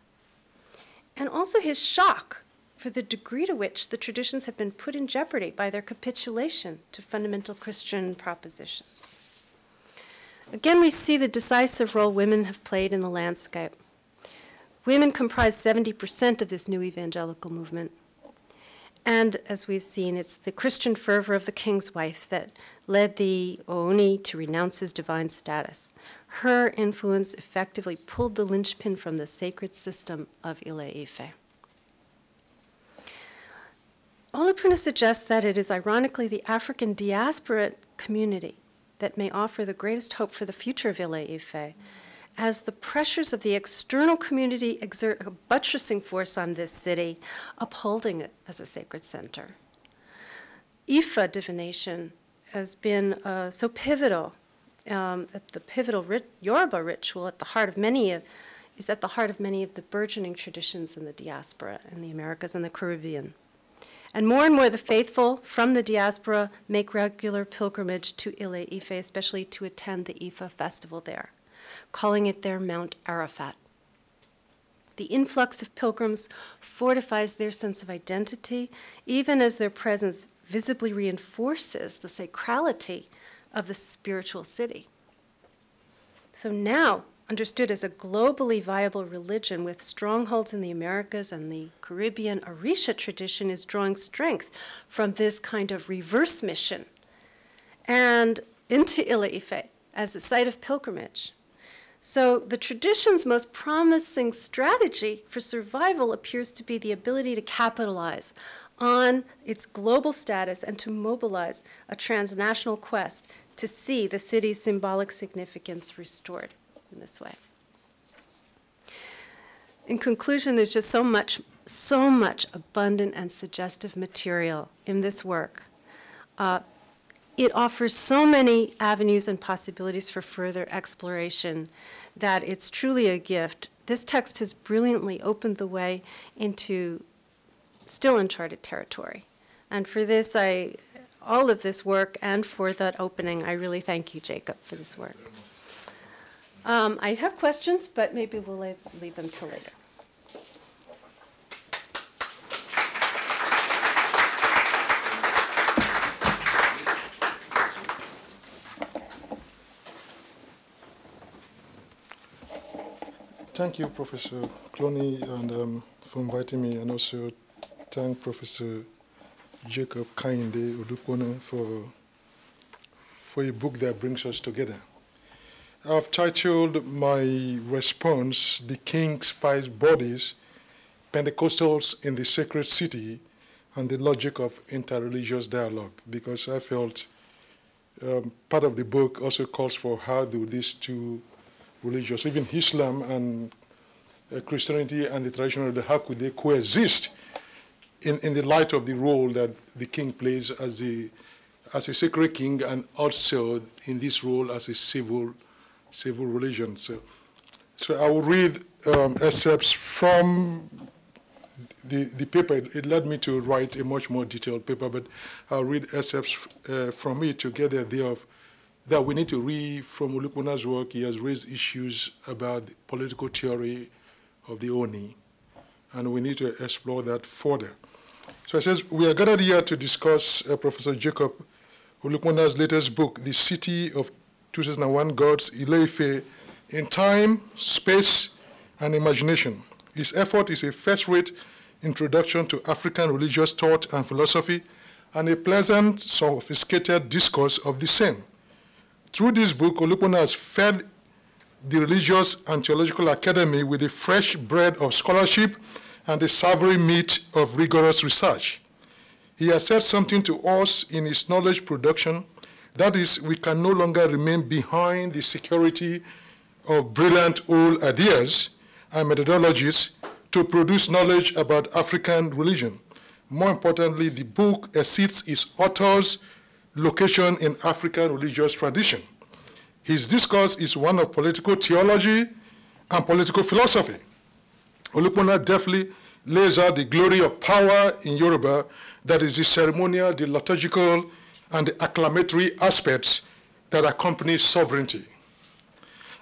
and also his shock for the degree to which the traditions have been put in jeopardy by their capitulation to fundamental Christian propositions. Again, we see the decisive role women have played in the landscape. Women comprise 70% of this new evangelical movement. And as we've seen, it's the Christian fervor of the king's wife that led the Ooni to renounce his divine status. Her influence effectively pulled the linchpin from the sacred system of Ile Ife. Olupona suggests that it is ironically the African diaspora community that may offer the greatest hope for the future of Ile Ife as the pressures of the external community exert a buttressing force on this city, upholding it as a sacred center. Ifa divination has been uh, so pivotal, um, the pivotal rit- Yoruba ritual at the heart of many of, is at the heart of many of the burgeoning traditions in the diaspora in the Americas and the Caribbean. And more and more the faithful from the diaspora make regular pilgrimage to Ile Ife, especially to attend the Ifa festival there, calling it their Mount Arafat. The influx of pilgrims fortifies their sense of identity, even as their presence visibly reinforces the sacrality of the spiritual city. So now, understood as a globally viable religion with strongholds in the Americas and the Caribbean, Orisha tradition is drawing strength from this kind of reverse mission and into Ile Ife as a site of pilgrimage. So the tradition's most promising strategy for survival appears to be the ability to capitalize on its global status and to mobilize a transnational quest to see the city's symbolic significance restored in this way. In conclusion, there's just so much, so much abundant and suggestive material in this work. Uh, it offers so many avenues and possibilities for further exploration that it's truly a gift. This text has brilliantly opened the way into still uncharted territory. And for this, I, all of this work and for that opening, I really thank you, Jacob, for this work. Um, I have questions, but maybe we'll leave, leave them till later. Thank you, Professor Clooney, and um, for inviting me, and also thank Professor Jacob Kehinde Olupona for for a book that brings us together. I've titled my response, The King's Five Bodies, Pentecostals in the Sacred City, and the Logic of Interreligious Dialogue, because I felt um, part of the book also calls for how do these two religions, even Islam and uh, Christianity and the traditional, the how could they coexist in, in the light of the role that the king plays as a, as a sacred king and also in this role as a civil civil religion. So, so I will read um, excerpts from the, the paper. It, it, led me to write a much more detailed paper, but I'll read excerpts uh, from it to get the idea of that we need to read from Olupona's work. He has raised issues about the political theory of the Ooni, and we need to explore that further. So it says, we are gathered here to discuss uh, Professor Jacob Olupona's latest book, The City of 2001 Gods Ile Ife in time, space, and imagination. His effort is a first-rate introduction to African religious thought and philosophy and a pleasant, sophisticated discourse of the same. Through this book, Olupona has fed the Religious and Theological Academy with the fresh bread of scholarship and the savory meat of rigorous research. He has said something to us in his knowledge production that is, we can no longer remain behind the security of brilliant old ideas and methodologies to produce knowledge about African religion. More importantly, the book exceeds its author's location in African religious tradition. His discourse is one of political theology and political philosophy. Olupona deftly lays out the glory of power in Yoruba, that is the ceremonial, the liturgical, and the acclamatory aspects that accompany sovereignty.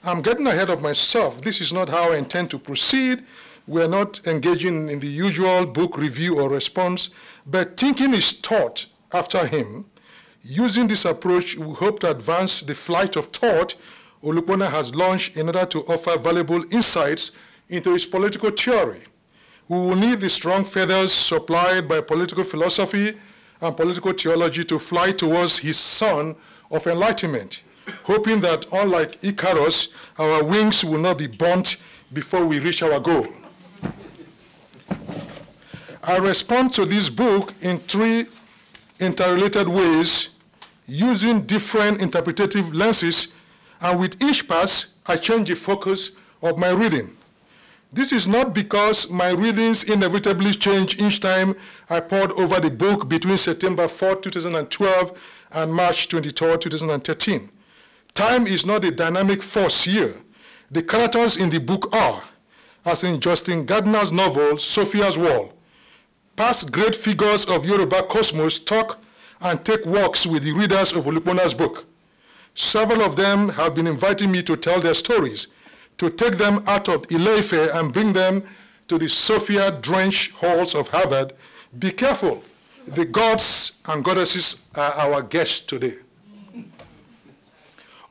I'm getting ahead of myself. This is not how I intend to proceed. We're not engaging in the usual book review or response, but thinking is taught after him. Using this approach, we hope to advance the flight of thought Olupona has launched in order to offer valuable insights into his political theory. We will need the strong feathers supplied by political philosophy and political theology to fly towards his sun of enlightenment, hoping that, unlike Icarus, our wings will not be burnt before we reach our goal. I respond to this book in three interrelated ways, using different interpretative lenses, and with each pass, I change the focus of my reading. This is not because my readings inevitably change each time I pored over the book between September 4, 2012 and March 23, 2013. Time is not a dynamic force here. The characters in the book are, as in Jostein Gaarder's novel, Sophie's World. Past great figures of Yoruba cosmos talk and take walks with the readers of Olupona's book. Several of them have been inviting me to tell their stories, to take them out of Ileife and bring them to the Sophia-drenched halls of Harvard. Be careful. The gods and goddesses are our guests today.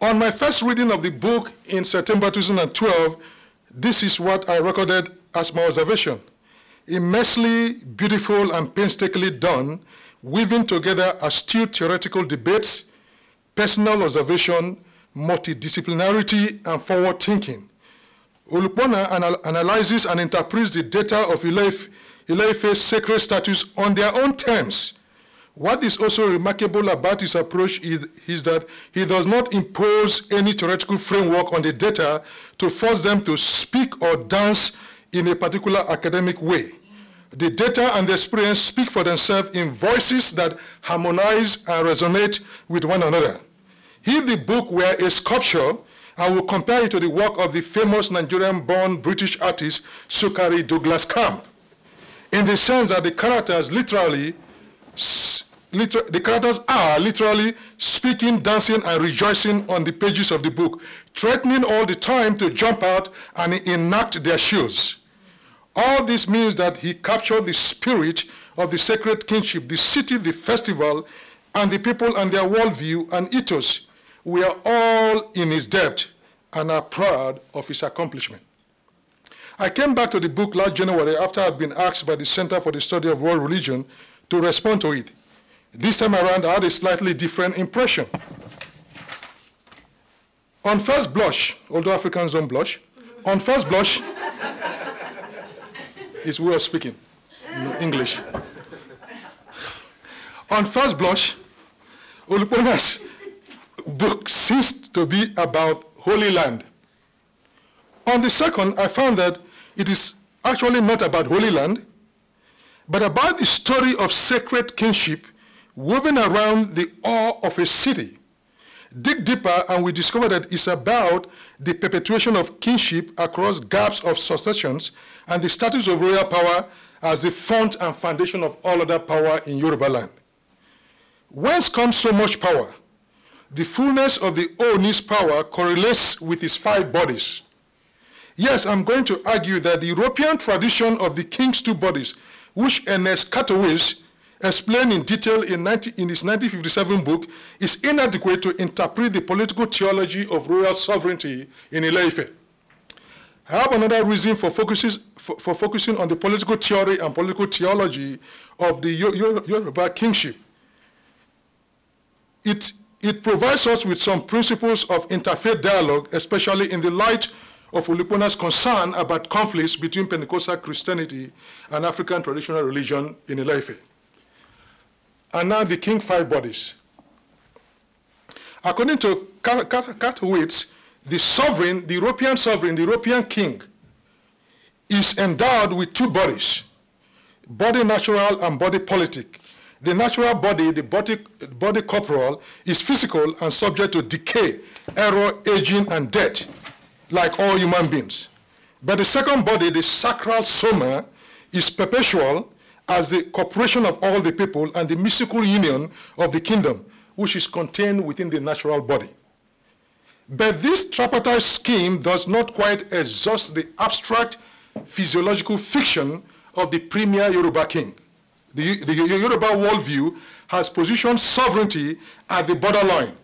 On my first reading of the book in September 2012, this is what I recorded as my observation. Immensely beautiful and painstakingly done, weaving together astute theoretical debates, personal observation, multidisciplinarity, and forward thinking. Olupona anal analyzes and interprets the data of Ileife's sacred status on their own terms. What is also remarkable about his approach is, is that he does not impose any theoretical framework on the data to force them to speak or dance in a particular academic way. The data and the experience speak for themselves in voices that harmonize and resonate with one another. If the book were a sculpture, I will compare it to the work of the famous Nigerian-born British artist Sokari Douglas Camp, in the sense that the characters literally, liter the characters are literally speaking, dancing, and rejoicing on the pages of the book, threatening all the time to jump out and enact their shoes. All this means that he captured the spirit of the sacred kinship, the city, the festival, and the people and their worldview and ethos. We are all in his debt and are proud of his accomplishment. I came back to the book last January after I had been asked by the Center for the Study of World Religion to respond to it. This time around, I had a slightly different impression. On first blush, although Africans don't blush, on first blush, is way speaking English. On first blush, Olupona's book ceased to be about Holy Land. On the second, I found that it is actually not about Holy Land, but about the story of sacred kinship woven around the awe of a city. Dig deeper and we discover that it's about the perpetuation of kinship across gaps of successions and the status of royal power as the font and foundation of all other power in Yoruba land. Whence comes so much power? The fullness of the Ooni's power correlates with his five bodies. Yes, I'm going to argue that the European tradition of the king's two bodies, which Ernest Kantorowicz explained in detail in, 19, in, his 1957 book, is inadequate to interpret the political theology of royal sovereignty in Ileife. I have another reason for, focuses, for, for, focusing on the political theory and political theology of the Yoruba kingship. It, it provides us with some principles of interfaith dialogue, especially in the light of Olupona's concern about conflicts between Pentecostal Christianity and African traditional religion in Ileife. And now the king five bodies. According to Kantorowicz, the sovereign, the European sovereign, the European king, is endowed with two bodies, body natural and body politic. The natural body, the body, body corporal, is physical and subject to decay, error, aging, and death, like all human beings. But the second body, the sacral soma, is perpetual as the corporation of all the people and the mystical union of the kingdom, which is contained within the natural body. But this tripartite scheme does not quite exhaust the abstract physiological fiction of the premier Yoruba king. The, the Yoruba worldview has positioned sovereignty at the borderline,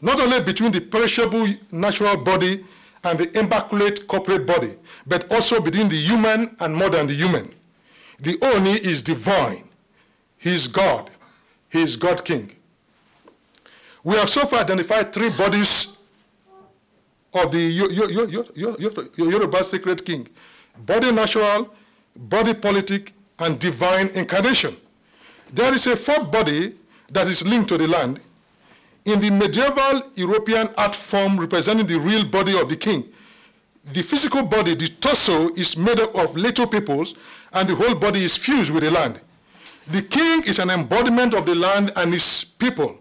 not only between the perishable natural body and the immaculate corporate body, but also between the human and more than the human. The Ooni is divine. He is God. He is God King. We have so far identified three bodies of the Yoruba sacred king. Body natural, body politic, and divine incarnation. There is a fourth body that is linked to the land. In the medieval European art form representing the real body of the king, the physical body, the torso, is made up of little peoples, and the whole body is fused with the land. The king is an embodiment of the land and its people.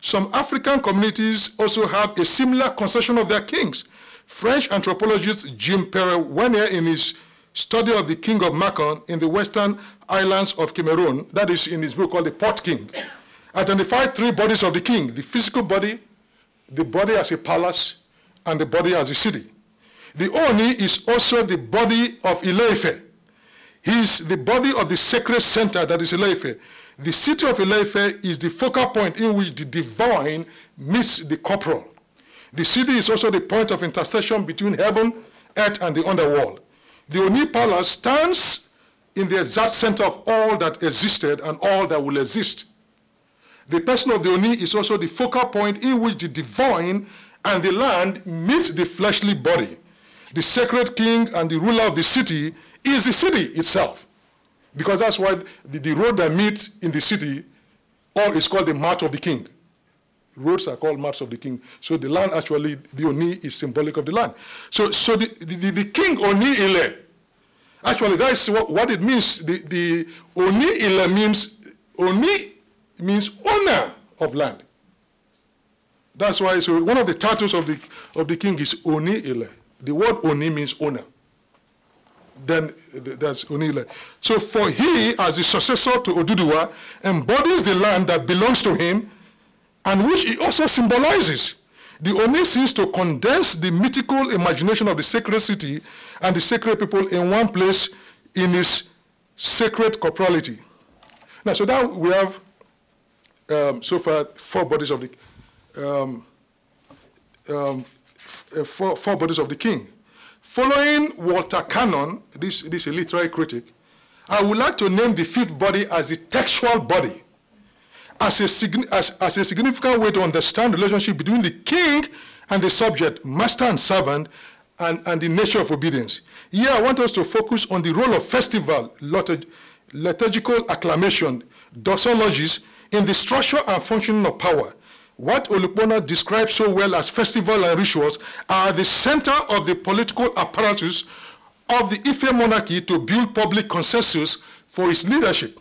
Some African communities also have a similar conception of their kings. French anthropologist Jean Pierre Warnier, in his study of the king of Mankon in the western islands of Cameroon, that is in his book called The Pot King, identified three bodies of the king the physical body, the body as a palace, and the body as a city. The Ooni is also the body of Ileife. He is the body of the sacred center that is Ileife. The city of Ileife is the focal point in which the divine meets the corporal. The city is also the point of intersection between heaven, earth, and the underworld. The Ooni Palace stands in the exact center of all that existed and all that will exist. The person of the Ooni is also the focal point in which the divine and the land meet the fleshly body. The sacred king and the ruler of the city is the city itself. Because that's why the, the road that meets in the city all is called the march of the king. Roads are called march of the king. So the land actually, the Oni is symbolic of the land. So, so the, the, the king Oni Ile, actually that is what, what it means. The, the Oni Ile means, Oni means owner of land. That's why so one of the titles of the, of the king is Oni Ile. The word Oni means owner. Then that's Onile. So for he, as the successor to Oduduwa, embodies the land that belongs to him and which he also symbolizes. The Oni seems to condense the mythical imagination of the sacred city and the sacred people in one place in his sacred corporality. Now, so now we have um, so far four bodies of the um, um, Uh, four, four bodies of the king. Following Walter Cannon, this, this literary critic, I would like to name the fifth body as the textual body, as a, as, as a significant way to understand the relationship between the king and the subject, master and servant, and, and the nature of obedience. Here, I want us to focus on the role of festival, liturgical acclamation, doxologies in the structure and functioning of power. What Olukpona describes so well as festival and rituals are the center of the political apparatus of the Ife monarchy to build public consensus for its leadership.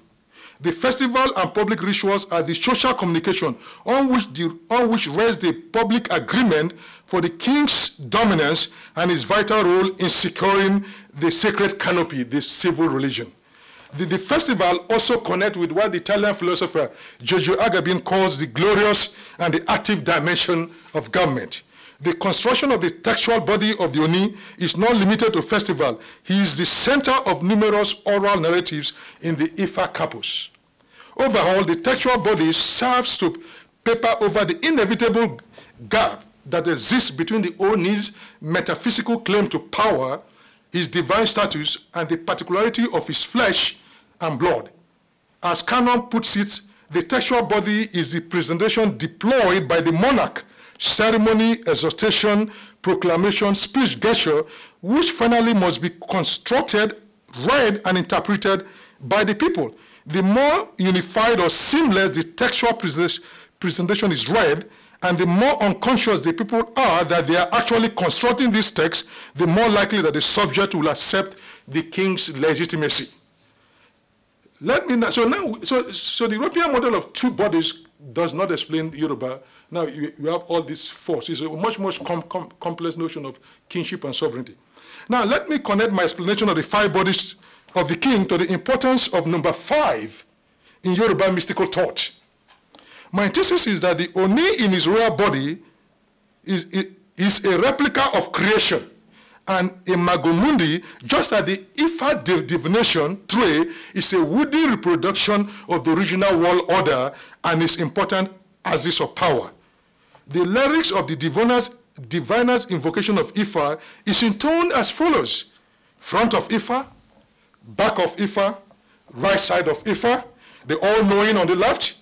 The festival and public rituals are the social communication on which, the, on which rests the public agreement for the king's dominance and his vital role in securing the sacred canopy, the civil religion. The, the, festival also connect with what the Italian philosopher Giorgio Agamben calls the glorious and the active dimension of government. The construction of the textual body of the Ooni is not limited to festival. He is the center of numerous oral narratives in the Ifa corpus. Overall, the textual body serves to paper over the inevitable gap that exists between the Ooni's metaphysical claim to power his divine status, and the particularity of his flesh and blood. As Cannon puts it, the textual body is the presentation deployed by the monarch, ceremony, exhortation, proclamation, speech, gesture, which finally must be constructed, read, and interpreted by the people. The more unified or seamless the textual presentation is read, and the more unconscious the people are that they are actually constructing this text, the more likely that the subject will accept the king's legitimacy. Let me now, so now, so, so the European model of two bodies does not explain Yoruba. Now you, you have all these force. It's a much, much com com complex notion of kingship and sovereignty. Now let me connect my explanation of the five bodies of the king to the importance of number five in Yoruba mystical thought. My thesis is that the Ooni in his royal body is, is a replica of creation. An imago mundi, just as the Ifa divination tray is a woody reproduction of the original world order and is important as is of power. The lyrics of the diviner's, diviner's invocation of Ifa is in tone as follows. Front of Ifa, back of Ifa, right side of Ifa, the all-knowing on the left,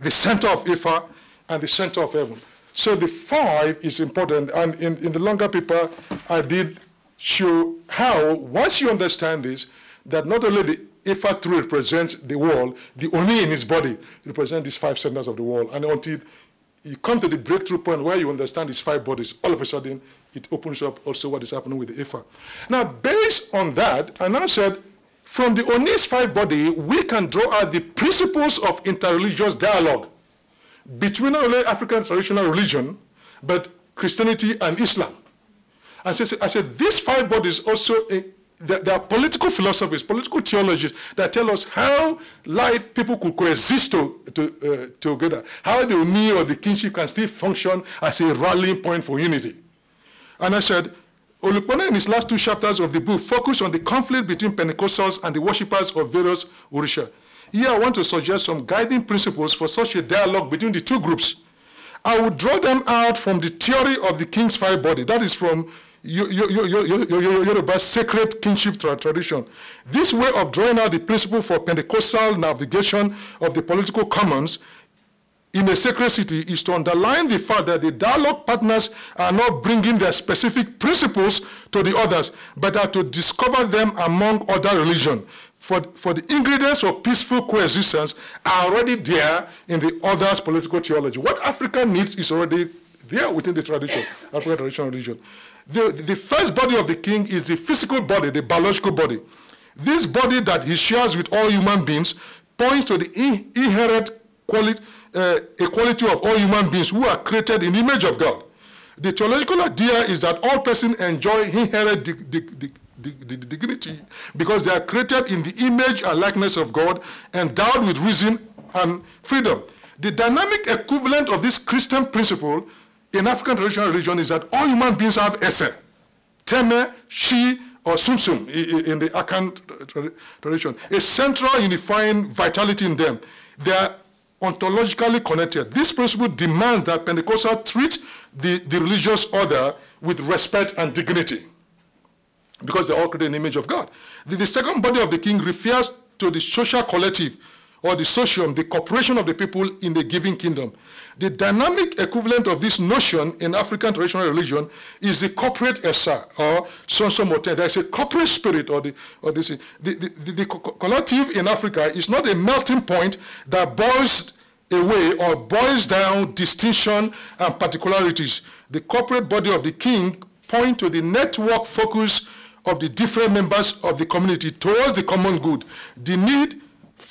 the center of Ifa, and the center of heaven. So the five is important. And in, in the longer paper, I did show how, once you understand this, that not only the Ifa tray represents the world, the Ooni in his body represents these five centers of the world. And until you come to the breakthrough point where you understand these five bodies, all of a sudden it opens up also what is happening with the Ifa. Now, based on that, I now said, from the Oonis five body, we can draw out the principles of interreligious dialogue between not only African traditional religion, but Christianity and Islam. I said, I said these five bodies also, uh, there are political philosophies, political theologies that tell us how life, people could coexist to, to, uh, together, how the Ooni or the kinship can still function as a rallying point for unity. And I said, Olupona in his last two chapters of the book focus on the conflict between Pentecostals and the worshippers of various Orisha. Here I want to suggest some guiding principles for such a dialogue between the two groups. I will draw them out from the theory of the king's five body. That is from Yoruba's sacred kinship tradition. This way of drawing out the principle for Pentecostal navigation of the political commons in a sacred city is to underline the fact that the dialogue partners are not bringing their specific principles to the others, but are to discover them among other religions. For, for the ingredients of peaceful coexistence are already there in the other's political theology. What Africa needs is already there within the tradition, African traditional religion. The, the first body of the king is the physical body, the biological body. This body that he shares with all human beings points to the inherent quality, uh, equality of all human beings who are created in the image of God. The theological idea is that all persons enjoy inherent dig dig dig dignity because they are created in the image and likeness of God, endowed with reason and freedom. The dynamic equivalent of this Christian principle in African traditional religion is that all human beings have esse, teme, she, or sunsum in the Akan tradition, a central unifying vitality in them. They are ontologically connected. This principle demands that Pentecostal treat the, the religious order with respect and dignity because they all create an image of God. The, the second body of the king refers to the social collective or the socium, the corporation of the people in the giving kingdom. The dynamic equivalent of this notion in African traditional religion is the corporate essa or sonsomote. There is a corporate spirit or the or this the, the, the, the collective in Africa is not a melting point that boils away or boils down distinction and particularities. The corporate body of the king point to the network focus of the different members of the community towards the common good. The need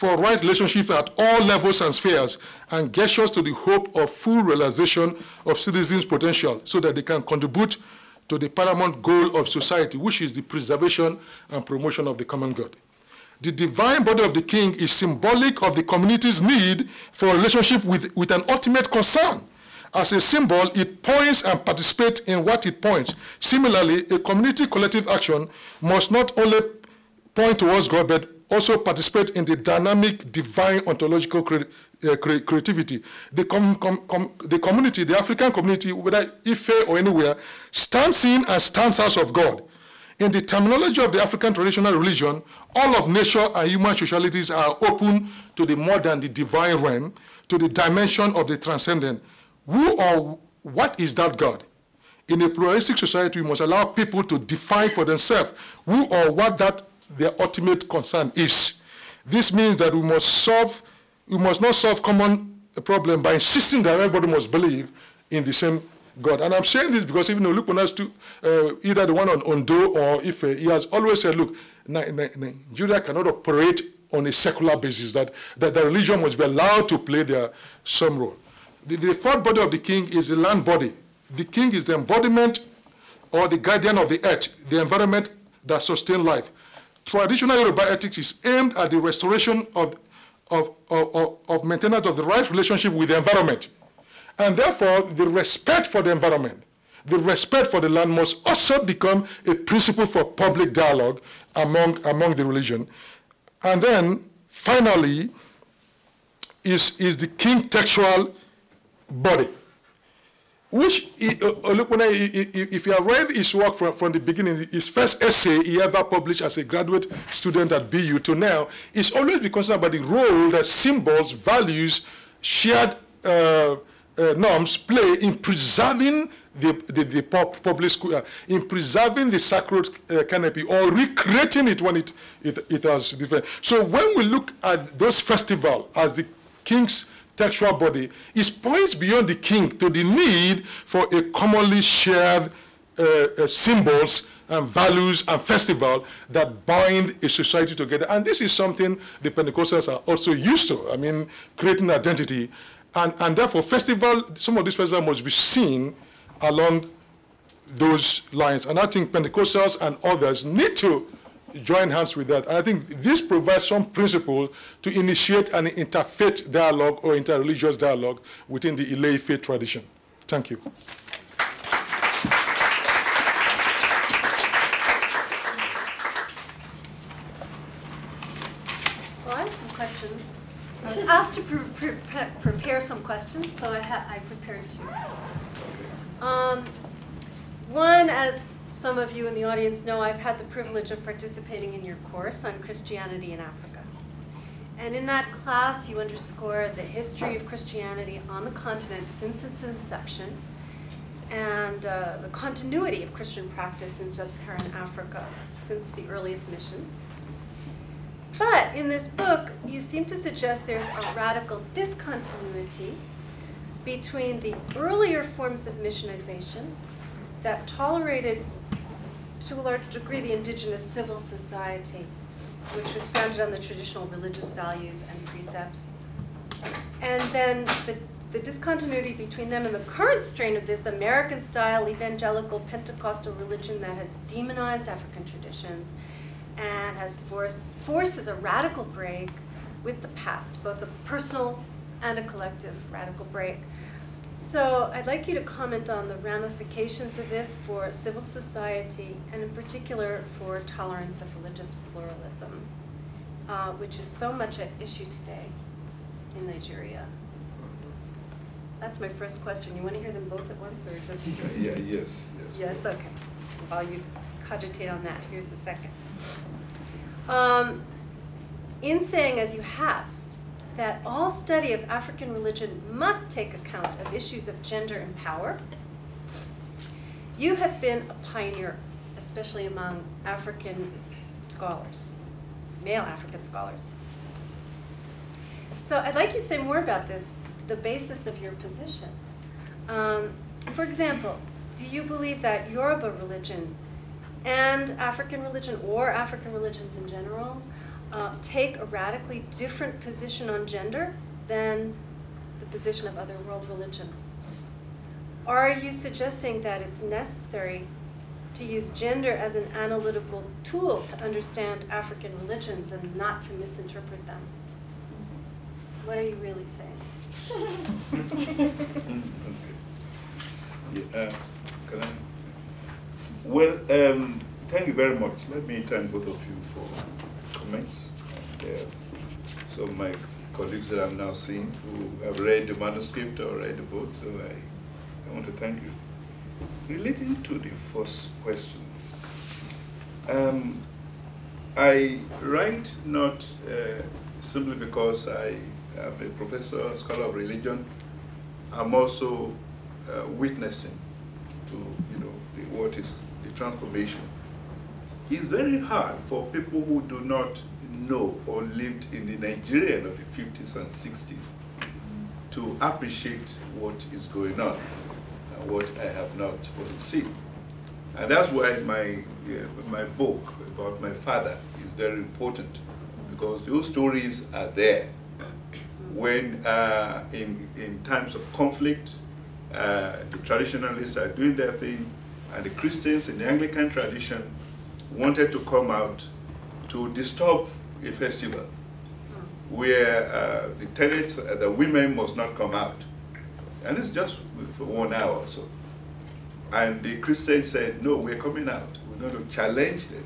for right relationship at all levels and spheres and gestures to the hope of full realization of citizens' potential so that they can contribute to the paramount goal of society, which is the preservation and promotion of the common good. The divine body of the king is symbolic of the community's need for a relationship with, with an ultimate concern. As a symbol, it points and participates in what it points. Similarly, a community collective action must not only point towards God, but also participate in the dynamic divine ontological cre uh, cre creativity. The, com com the community, the African community, whether Ife or anywhere, stands in and stands out of God. In the terminology of the African traditional religion, all of nature and human socialities are open to the more than the divine realm, to the dimension of the transcendent. Who or what is that God? In a pluralistic society, we must allow people to define for themselves who or what that their ultimate concern is. This means that we must solve, we must not solve common problem by insisting that everybody must believe in the same God. And I'm saying this because even though look us to uh, either the one on Ondo or if he has always said, look, Nigeria cannot operate on a secular basis, that, that the religion must be allowed to play their some role. The, the fourth body of the king is the land body. The king is the embodiment or the guardian of the earth, the environment that sustains life traditional Yoruba ethics is aimed at the restoration of, of, of, of, maintenance of the right relationship with the environment. And therefore, the respect for the environment, the respect for the land must also become a principle for public dialogue among, among the religion. And then, finally, is, is the king textual body which, Olupona, if you have read his work from, from the beginning, his first essay he ever published as a graduate student at BU to now, is always be concerned about the role that symbols, values, shared uh, uh, norms play in preserving the, the, the public school, uh, in preserving the sacred uh, canopy or recreating it when it, it, it has different. So when we look at those festivals as the king's textual body, it points beyond the king to the need for a commonly shared uh, uh, symbols and values and festival that bind a society together. And this is something the Pentecostals are also used to. I mean, creating identity. And, and therefore, festival, some of these festivals must be seen along those lines. And I think Pentecostals and others need to join hands with that. And I think this provides some principles to initiate an interfaith dialogue or interreligious dialogue within the Ile Ife tradition. Thank you. Well, I have some questions. I was asked to pre pre prepare some questions, so I, I prepared two. Um, one, as some of you in the audience know, I've had the privilege of participating in your course on Christianity in Africa. And in that class, you underscore the history of Christianity on the continent since its inception and uh, the continuity of Christian practice in sub-Saharan Africa since the earliest missions. But in this book, you seem to suggest there's a radical discontinuity between the earlier forms of missionization that tolerated, to a large degree, the indigenous civil society, which was founded on the traditional religious values and precepts. And then the, the discontinuity between them and the current strain of this American-style evangelical Pentecostal religion that has demonized African traditions and has forces a radical break with the past, both a personal and a collective radical break. So I'd like you to comment on the ramifications of this for civil society, and in particular for tolerance of religious pluralism, uh, which is so much at issue today in Nigeria. That's my first question. You want to hear them both at once, or just? Yeah, yeah yes, yes. Yes, okay. So while you cogitate on that, here's the second. Um, in saying, as you have, that all study of African religion must take account of issues of gender and power, you have been a pioneer, especially among African scholars, male African scholars. So I'd like you to say more about this, the basis of your position. Um, for example, do you believe that Yoruba religion and African religion or African religions in general uh, take a radically different position on gender than the position of other world religions? Are you suggesting that it's necessary to use gender as an analytical tool to understand African religions and not to misinterpret them? What are you really saying? yeah, uh, I? Well, um, thank you very much. Let me thank both of you for comments. And, uh, so my colleagues that I'm now seeing who have read the manuscript or read the book, so I, I want to thank you. Relating to the first question, um, I write not uh, simply because I am a professor, a scholar of religion. I'm also uh, witnessing to you know the, what is the transformation. It's very hard for people who do not know or lived in the Nigerian of the 50s and 60s to appreciate what is going on and what I have not seen. And that's why my, uh, my book about my father is very important because those stories are there. When uh, in, in times of conflict, uh, the traditionalists are doing their thing, and the Christians in the Anglican tradition wanted to come out to disturb a festival where uh, the tenants, uh, the women must not come out. And it's just for one hour or so. And the Christians said, no, we're coming out. We're going to challenge them.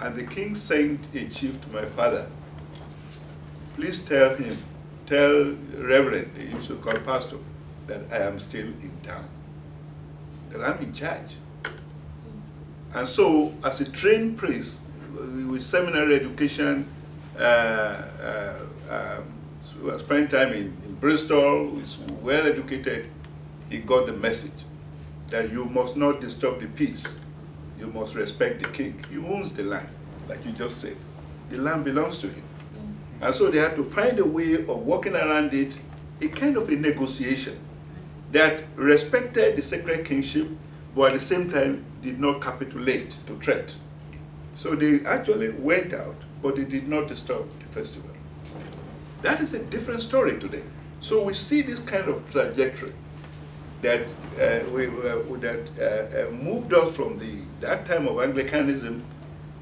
And the king sent a chief to my father. Please tell him, tell Reverend, he used to call pastor, that I am still in town, that I'm in charge. And so, as a trained priest, with seminary education, uh, uh, um, spent time in, in Bristol, was well educated, he got the message that you must not disturb the peace. You must respect the king. He owns the land, like you just said. The land belongs to him. And so they had to find a way of working around it a kind of a negotiation that respected the sacred kingship, but at the same time did not capitulate to threat. So they actually went out, but they did not disturb the festival. That is a different story today. So we see this kind of trajectory that uh, we, uh, that uh, uh, moved us from the that time of Anglicanism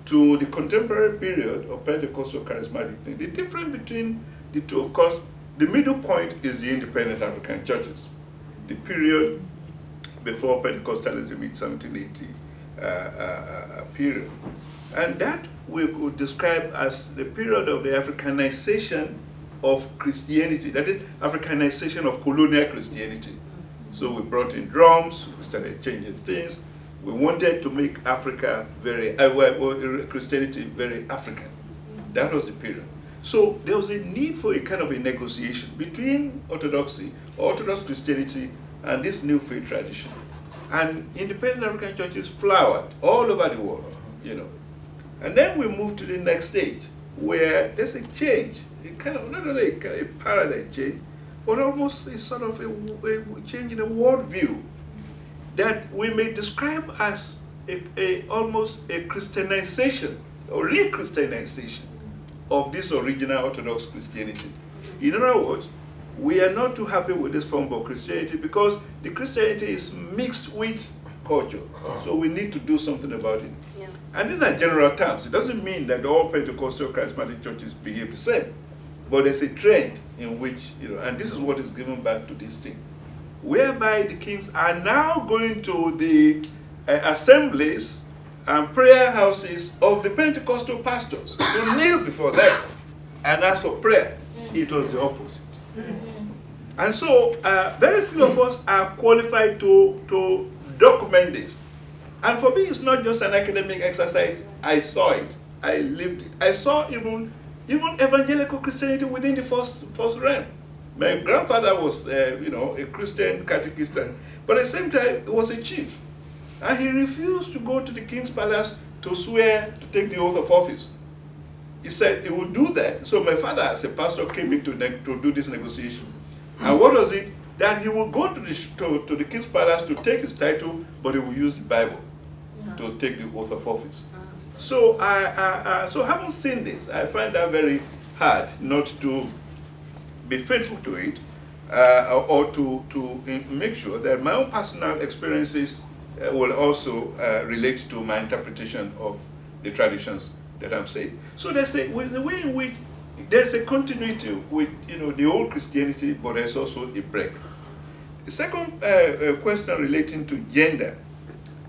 to the contemporary period of Pentecostal charismatic thing. The difference between the two, of course, the middle point is the independent African churches. The period before Pentecostalism in 1780 uh, uh, uh, period. And that we could describe as the period of the Africanization of Christianity, that is, Africanization of colonial Christianity. So we brought in drums, we started changing things. We wanted to make Africa very, uh, Christianity very African. That was the period. So there was a need for a kind of a negotiation between Orthodoxy, Orthodox Christianity, and this new faith tradition. And independent African churches flowered all over the world, you know. And then we move to the next stage, where there's a change, a kind of, not only a, a paradigm change, but almost a sort of a, a change in the worldview that we may describe as a, a, almost a Christianization or re-Christianization of this original Orthodox Christianity. In other words, we are not too happy with this form of Christianity because the Christianity is mixed with culture. So we need to do something about it. Yeah. And these are general terms. It doesn't mean that all Pentecostal charismatic churches behave the same. But there's a trend in which, you know, and this is what is given back to this thing, whereby the kings are now going to the uh, assemblies and prayer houses of the Pentecostal pastors to kneel before them and ask for prayer. It was the opposite. And so, uh, very few of us are qualified to, to document this. And for me, it's not just an academic exercise. I saw it. I lived it. I saw even, even evangelical Christianity within the first, first realm. My grandfather was, uh, you know, a Christian catechist, but at the same time, he was a chief. And he refused to go to the king's palace to swear to take the oath of office. He said he would do that. So my father, as a pastor, came in to, to do this negotiation. And what was it? That he would go to the, to, to the king's palace to take his title, but he would use the Bible yeah. to take the oath of office. So, I, I, I, so having seen this, I find that very hard not to be faithful to it uh, or to, to make sure that my own personal experiences uh, will also uh, relate to my interpretation of the traditions that I'm saying. So there's a, the way in which there's a continuity with you know the old Christianity, but there's also a break. The second uh, uh, question relating to gender,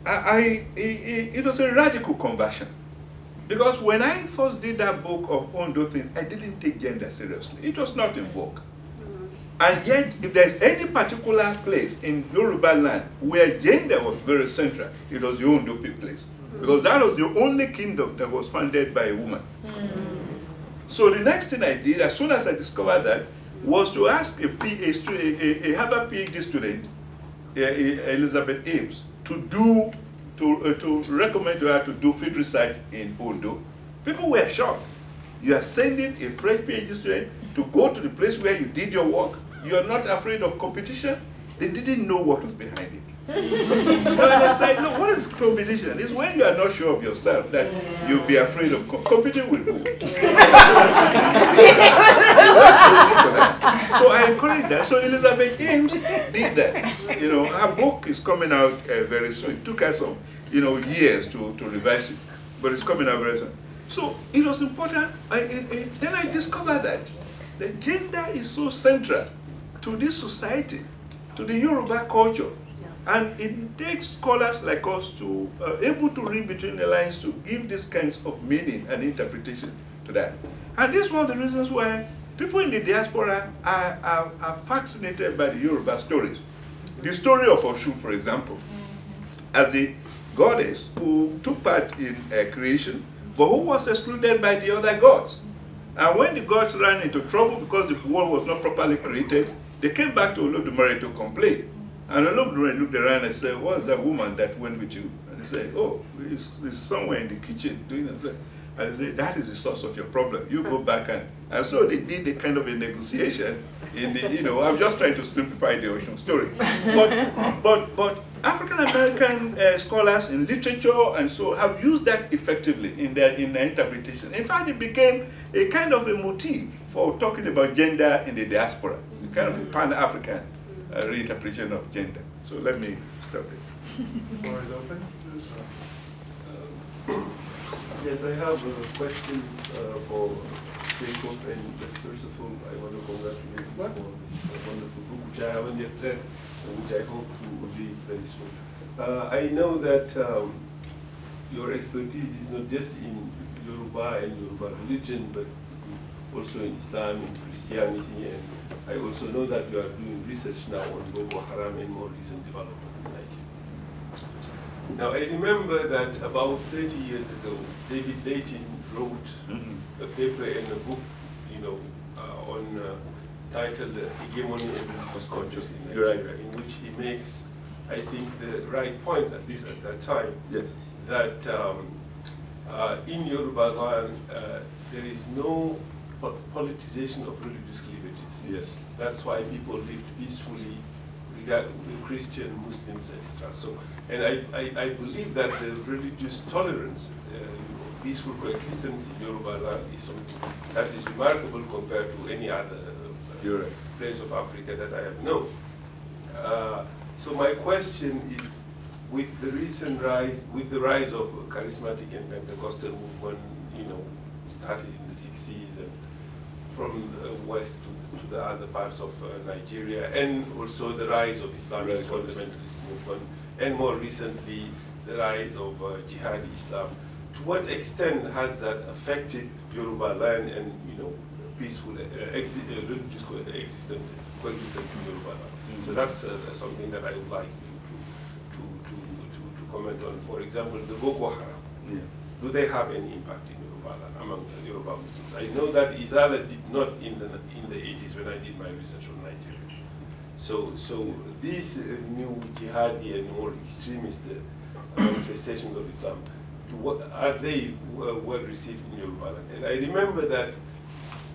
I, I it, it, was a radical conversion. Because when I first did that book of Ondo thing, I didn't take gender seriously. It was not in vogue. And yet, if there's any particular place in Yoruba land where gender was very central, it was the Ondo place. Because that was the only kingdom that was founded by a woman. Mm. So the next thing I did, as soon as I discovered that, was to ask a, a, a, a Harvard PhD student, Elizabeth Ames, to do, to, uh, to recommend to her to do field research in Ondo. People were shocked. You are sending a fresh PhD student to go to the place where you did your work. You are not afraid of competition. They didn't know what was behind it but I said, no, what is competition? It's when you are not sure of yourself that you'll be afraid of com competing with who? so I encourage that. So Elizabeth James did that. You know, her book is coming out uh, very soon. It took us some, you know, years to, to revise it, but it's coming out very soon. So it was important. I, I, then I discovered that the gender is so central to this society, to the Yoruba culture. And it takes scholars like us to uh, able to read between the lines to give these kinds of meaning and interpretation to that. And this is one of the reasons why people in the diaspora are, are, are fascinated by the Yoruba stories. The story of Oshun, for example, as a goddess who took part in uh, creation, but who was excluded by the other gods. And when the gods ran into trouble because the world was not properly created, they came back to Olodumare to complain. And I looked around, looked around and I said, what's that woman that went with you? And they said, oh, it's, it's somewhere in the kitchen doing it. And they said, that is the source of your problem. You go back and, and so they did a kind of a negotiation in the, you know, I'm just trying to simplify the Oshun story. But, but, but African American uh, scholars in literature and so have used that effectively in their, in their interpretation. In fact, it became a kind of a motif for talking about gender in the diaspora, kind of a pan-African uh, reinterpretation of gender. So let me stop it. the Floor is open. Yes, I have uh, questions uh, for Jacob, and first of all, I want to congratulate you for this wonderful book, which I haven't yet read, which I hope to read very soon. Uh, I know that um, your expertise is not just in Yoruba and Yoruba religion, but also in Islam in Christianity, and I also know that you are doing research now on Boko Haram and more recent developments in Nigeria. Now, I remember that about 30 years ago, David Laitin wrote Mhm. a paper and a book, you know, uh, on uh, titled uh, Hegemony and Conscious in You're right. In which he makes, I think, the right point, at least at that time, Yes. that um, uh, in Yoruba land, uh, there is no po- politicization of religious cleavages. Yes. That's why people lived peacefully, regard with Christian, Muslims, etc. So, and I, I, I believe that the religious tolerance, uh, peaceful coexistence in Yoruba land is something that is remarkable compared to any other uh, place of Africa that I have known. Uh, so my question is, with the recent rise, with the rise of charismatic and Pentecostal movement, you know, started in the 60s and from the west to, to the other parts of uh, Nigeria, and also the rise of Islamist Right. fundamentalist movement, and more recently the rise of uh, jihadi Islam. To what extent has that affected Yoruba land and you know peaceful uh, exi- uh, religious coexistence, coexistence in Yoruba land? So that's uh, something that I would like you to, to, to, to, to comment on. For example, the Boko Haram Yeah. do they have any impact Yoruba among the Yoruba Muslims? I know that Izala did not in the in the 80s when I did my research on Nigeria. So so these uh, new jihadi and more extremist uh, manifestations of Islam, what, are they uh, well received in Yoruba? And I remember that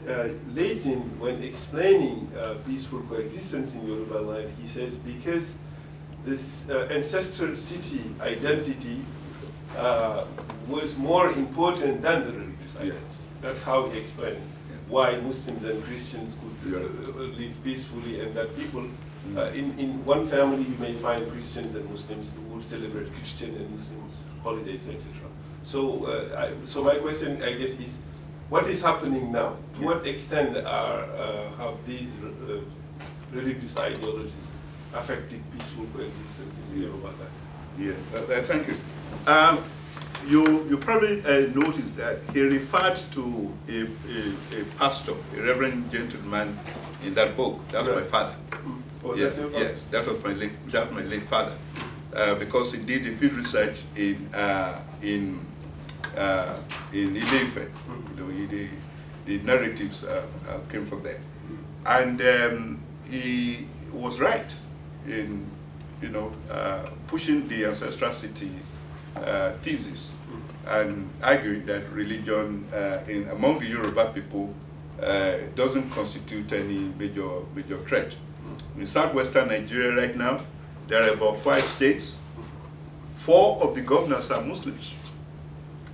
uh, Laitin, when explaining uh, peaceful coexistence in Yoruba land, he says because this uh, ancestral city identity uh, was more important than the religious Yeah. That's how he explained why Muslims and Christians could uh, live peacefully and that people, Mm. uh, in, in one family you may find Christians and Muslims who would celebrate Christian and Muslim holidays, etc. So, uh, I, so my question, I guess, is what is happening now? To Yeah. what extent are, uh, have these uh, religious ideologies affected peaceful coexistence in Yoruba land? Yeah, uh, uh, thank you. Um, you, you probably uh, noticed that he referred to a, a, a pastor, a reverend gentleman in that book. That's my Right. father. Oh, yes, that's father? yes, that was my late, that was my late father, uh, because he did a field research in uh, in uh, in Ile-Ife. You know, he, the, the narratives came from there, and um, he was right in you know uh, pushing the ancestral city uh, thesis and arguing that religion uh, in among the Yoruba people uh, doesn't constitute any major major threat. In southwestern Nigeria right now, there are about five states. Four of the governors are Muslims.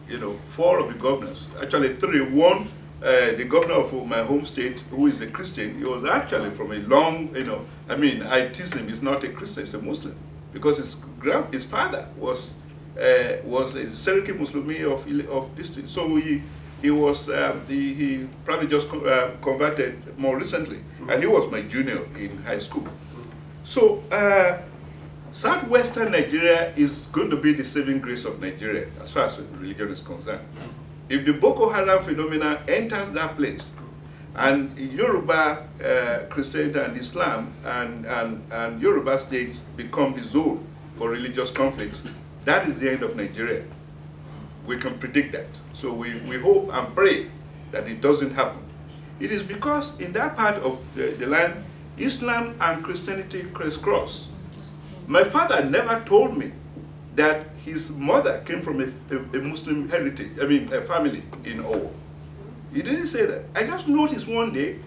You know, four of the governors, actually three. One, uh, the governor of my home state, who is a Christian, he was actually from a long, you know, I mean, I tease him, he's not a Christian, he's a Muslim, because his grand, his father was uh, was a Seriki Muslimi of of thing. So he he was um, he, he probably just co- uh, converted more recently, and he was my junior in high school. So uh, southwestern Nigeria is going to be the saving grace of Nigeria as far as religion is concerned. If the Boko Haram phenomena enters that place, and Yoruba uh, Christianity and Islam and, and, and Yoruba states become the zone for religious conflicts, that is the end of Nigeria. We can predict that. So we, we hope and pray that it doesn't happen. It is because in that part of the, the land, Islam and Christianity crisscross. My father never told me that his mother came from a, a, a Muslim heritage, I mean, a family in Owo. He didn't say that. I just noticed one day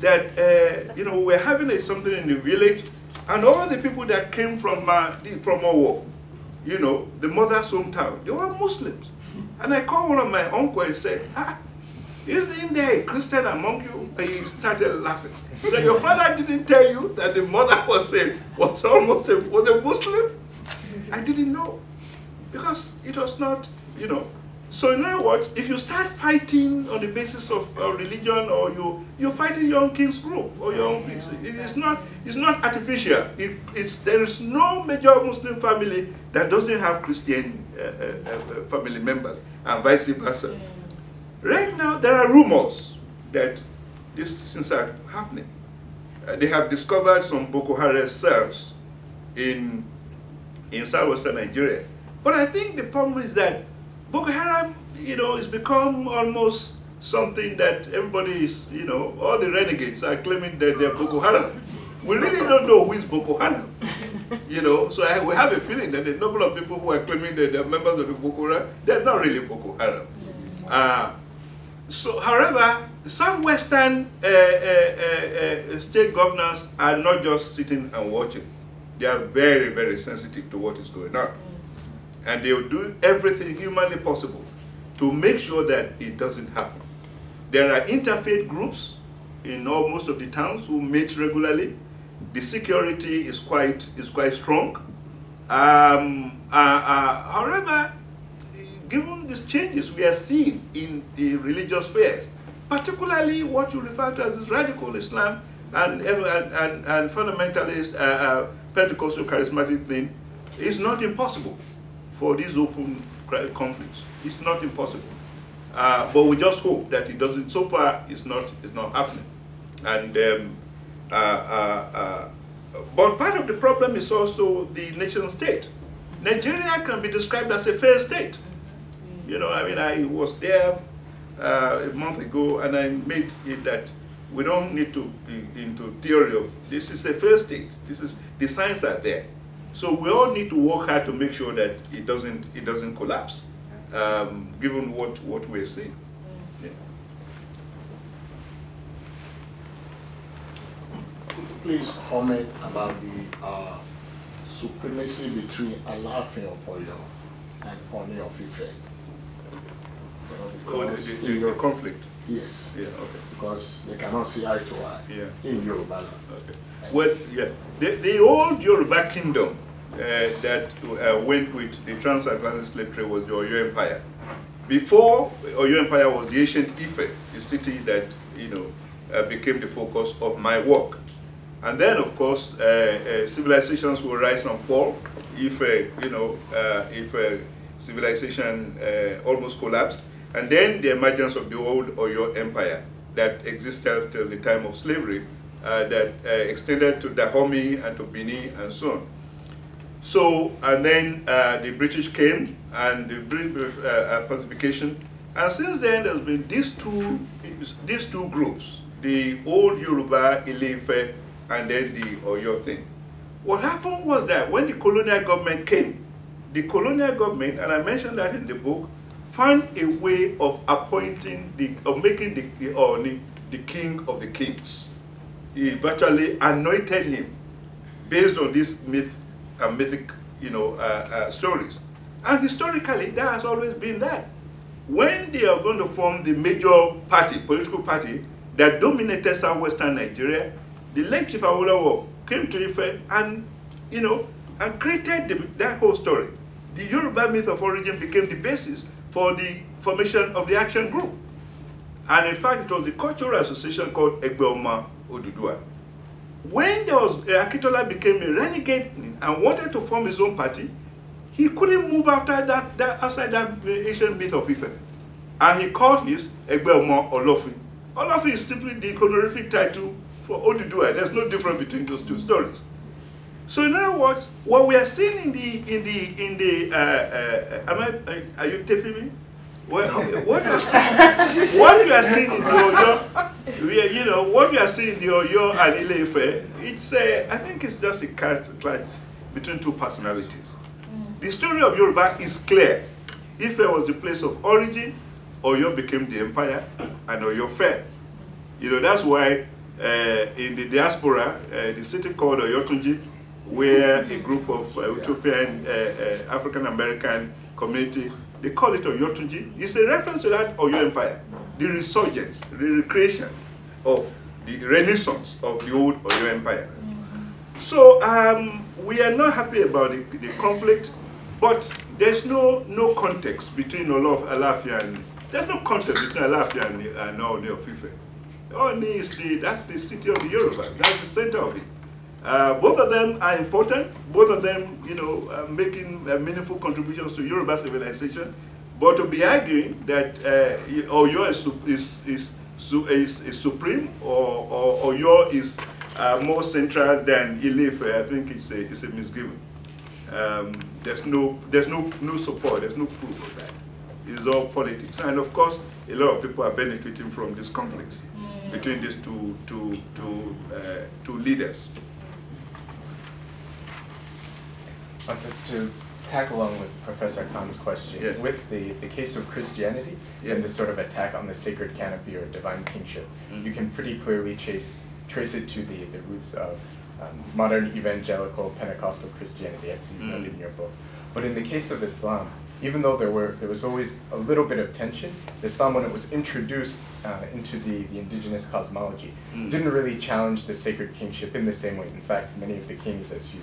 that, uh, you know, we're having a, something in the village, and all the people that came from, uh, from Owo, you know, the mother's hometown, they were Muslims. And I called one of my uncles and said, ah, isn't there a Christian among you? And he started laughing. So your father didn't tell you that the mother was a, was almost a, was a Muslim? I didn't know. Because it was not, you know. So in other words, if you start fighting on the basis of uh, religion or you, you're fighting your own king's group or your own, it's, it's, not, it's not artificial. It, it's, there is no major Muslim family that doesn't have Christian uh, uh, uh family members and vice versa. Right now, there are rumors that these things are happening. Uh, they have discovered some Boko Haram cells in, in southwestern Nigeria. But I think the problem is that Boko Haram, you know, has become almost something that everybody is, you know, all the renegades are claiming that they're Boko Haram. We really don't know who is Boko Haram. You know, so I, we have a feeling that the number of people who are claiming that they're members of the Boko Haram, they're not really Boko Haram. Uh, so, however, southwestern uh, uh, uh, uh, state governors are not just sitting and watching. They are very, very sensitive to what is going on and they will do everything humanly possible to make sure that it doesn't happen. There are interfaith groups in all, most of the towns who meet regularly. The security is quite, is quite strong. Um, uh, uh, however, given these changes we are seeing in the religious spheres, particularly what you refer to as radical Islam and, and, and, and fundamentalist uh, uh, Pentecostal charismatic thing, is not impossible for these open conflicts. It's not impossible. Uh, but we just hope that it doesn't, so far it's not, it's not happening. And, um, uh, uh, uh but part of the problem is also the nation state. Nigeria can be described as a fair state. You know, I mean, I was there uh, a month ago and I made it that we don't need to be into theory of this is the first state. This is, the signs are there. So we all need to work hard to make sure that it doesn't it doesn't collapse, um, given what what we're seeing. Yeah. Please comment about the uh, supremacy between Alaafin of Oyo and Ooni of Ife. You know, oh, the, the, the conflict. Yes. Yeah. Okay. Because they cannot see eye to eye. Yeah. In Yoruba land. Okay. Well, yeah. The, the old Yoruba kingdom uh, that uh, went with the transatlantic slave trade was the Oyo Empire. Before Oyo Empire was the ancient Ife, the city that you know uh, became the focus of my work. And then, of course, uh, uh, civilizations will rise and fall. If you know, if civilization almost collapsed, and then the emergence of the old Oyo Empire that existed till the time of slavery, that extended to Dahomey and to Benin and so on. So, and then uh, the British came and the British uh, uh, pacification. And since then, there's been these two, these two groups, the old Yoruba, Ile-Ife, and then the Oyo thing. What happened was that when the colonial government came, the colonial government, and I mentioned that in the book, found a way of appointing, the, of making the, the Ooni the king of the kings. He virtually anointed him based on this myth and mythic, you know, uh, uh, stories. And historically, that has always been that. When they are going to form the major party, political party, that dominated southwestern Nigeria, the late Chief Awolowo came to Ife and, you know, and created the, that whole story. The Yoruba myth of origin became the basis for the formation of the action group. And in fact, it was the cultural association called Egbeoma Odudua. When there was, uh, Akintola became a renegade and wanted to form his own party, he couldn't move after that, that outside that ancient myth of Ife. And he called his Egbeomo Olofi. Olofi is simply the honorific title for Oduduwa. There's no difference between those two stories. So in other words, what we are seeing in the in the in the uh, uh, am I are you taping me? Well, what you are seeing, what you are seeing in the Oyo, we are, you know, what you are seeing in the Oyo and Ile-Ife, it's a, I think it's just a clash between two personalities. The story of Yoruba is clear. Ife was the place of origin, Oyo became the empire, and Oyo fell. You know, that's why uh, in the diaspora, uh, the city called Oyotunji, where a group of uh, Ethiopian uh, uh, African American community, they call it Oyotunji. It's a reference to that Oyo Empire, the resurgence, the recreation of the renaissance of the old Oyo Empire. So um, we are not happy about the, the, conflict, but there's no no context between Olof Alafia and there's no context between Alaafin and, and Ooni of Ife. Ooni is the that's the city of the Yoruba. That's the center of it. Uh, both of them are important. Both of them, you know, are making uh, meaningful contributions to Yoruba civilization. But to be arguing that uh, Oyo is, is, is, is, is supreme or, or Oyo is uh, more central than Ile-Ife, I think it's a, it's a misgiving. Um, there's no, there's no, no support, there's no proof of that. It's all politics. And of course, a lot of people are benefiting from these conflicts between these two, two, two, uh, two leaders. Wanted to tag along with Professor Khan's question yes. with the, the case of Christianity yes. and the sort of attack on the sacred canopy or divine kingship. Mm -hmm. You can pretty clearly chase trace it to the, the roots of um, modern evangelical Pentecostal Christianity, as you mm. noted in your book. But in the case of Islam, even though there were there was always a little bit of tension, Islam when it was introduced uh, into the, the indigenous cosmology mm. didn't really challenge the sacred kingship in the same way. In fact, many of the kings, as you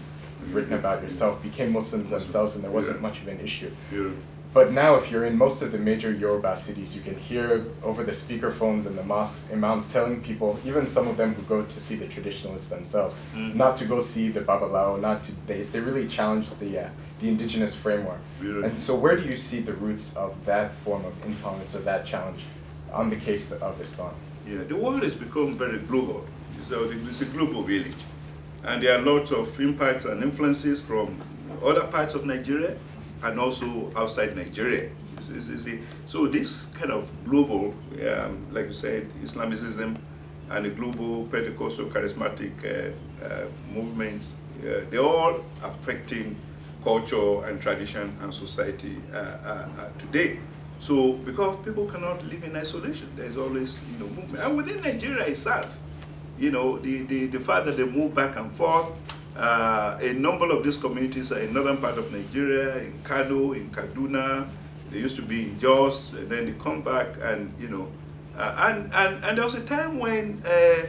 written about yourself became Muslims themselves and there wasn't yeah. much of an issue. Yeah. But now if you're in most of the major Yoruba cities, you can hear over the speakerphones in the mosques, imams telling people, even some of them who go to see the traditionalists themselves, mm. not to go see the Babalawo, not to, they, they really challenge the, uh, the indigenous framework. And so where do you see the roots of that form of intolerance or that challenge on the case of Islam? Yeah, the world has become very global. So it's a global village. And there are lots of impacts and influences from other parts of Nigeria and also outside Nigeria. So this kind of global, um, like you said, Islamicism and the global Pentecostal charismatic uh, uh, movements, uh, they're all affecting culture and tradition and society uh, uh, uh, today. So because people cannot live in isolation, there's always you know movement. And within Nigeria itself, you know, the, the, the fact that they move back and forth. Uh, a number of these communities are in northern part of Nigeria, in Kano, in Kaduna. They used to be in Jos, and then they come back and, you know, uh, and, and, and there was a time when uh,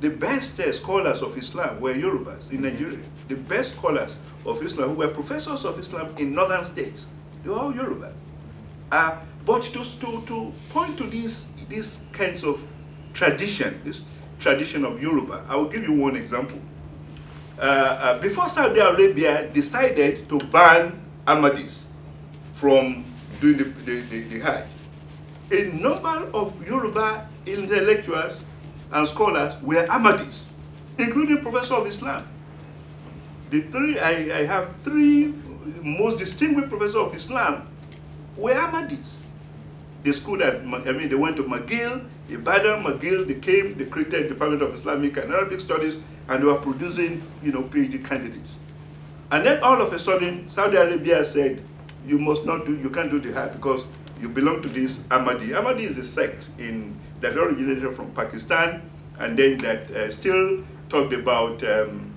the best uh, scholars of Islam were Yorubas in Nigeria. The best scholars of Islam who were professors of Islam in northern states. They were all Yoruba. Uh, but to, to, to point to these, these kinds of tradition, this tradition of Yoruba. I will give you one example. Uh, uh, before Saudi Arabia decided to ban Ahmadis from doing the, the, the, the Hajj, a number of Yoruba intellectuals and scholars were Ahmadis, including Professor of Islam. The three, I, I have three most distinguished professors of Islam were Ahmadis. They schooled at, I mean, they went to McGill, Ibadan, McGill, they came, they created the Department of Islamic and Arabic Studies, and they were producing, you know, PhD candidates. And then all of a sudden, Saudi Arabia said, you must not do, you can't do the Hajj because you belong to this Ahmadi. Ahmadi is a sect in, that originated from Pakistan, and then that uh, still talked about, um,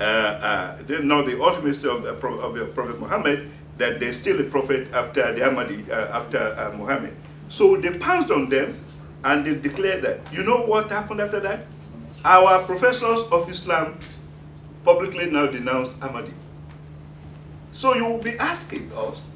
uh, uh, now the ultimate of, the, of the Prophet Muhammad, that there's still a prophet after the Ahmadi, uh, after uh, Muhammad. So they pounced on them, and they declared that. You know what happened after that? Our professors of Islam publicly now denounced Ahmadi. So you will be asking us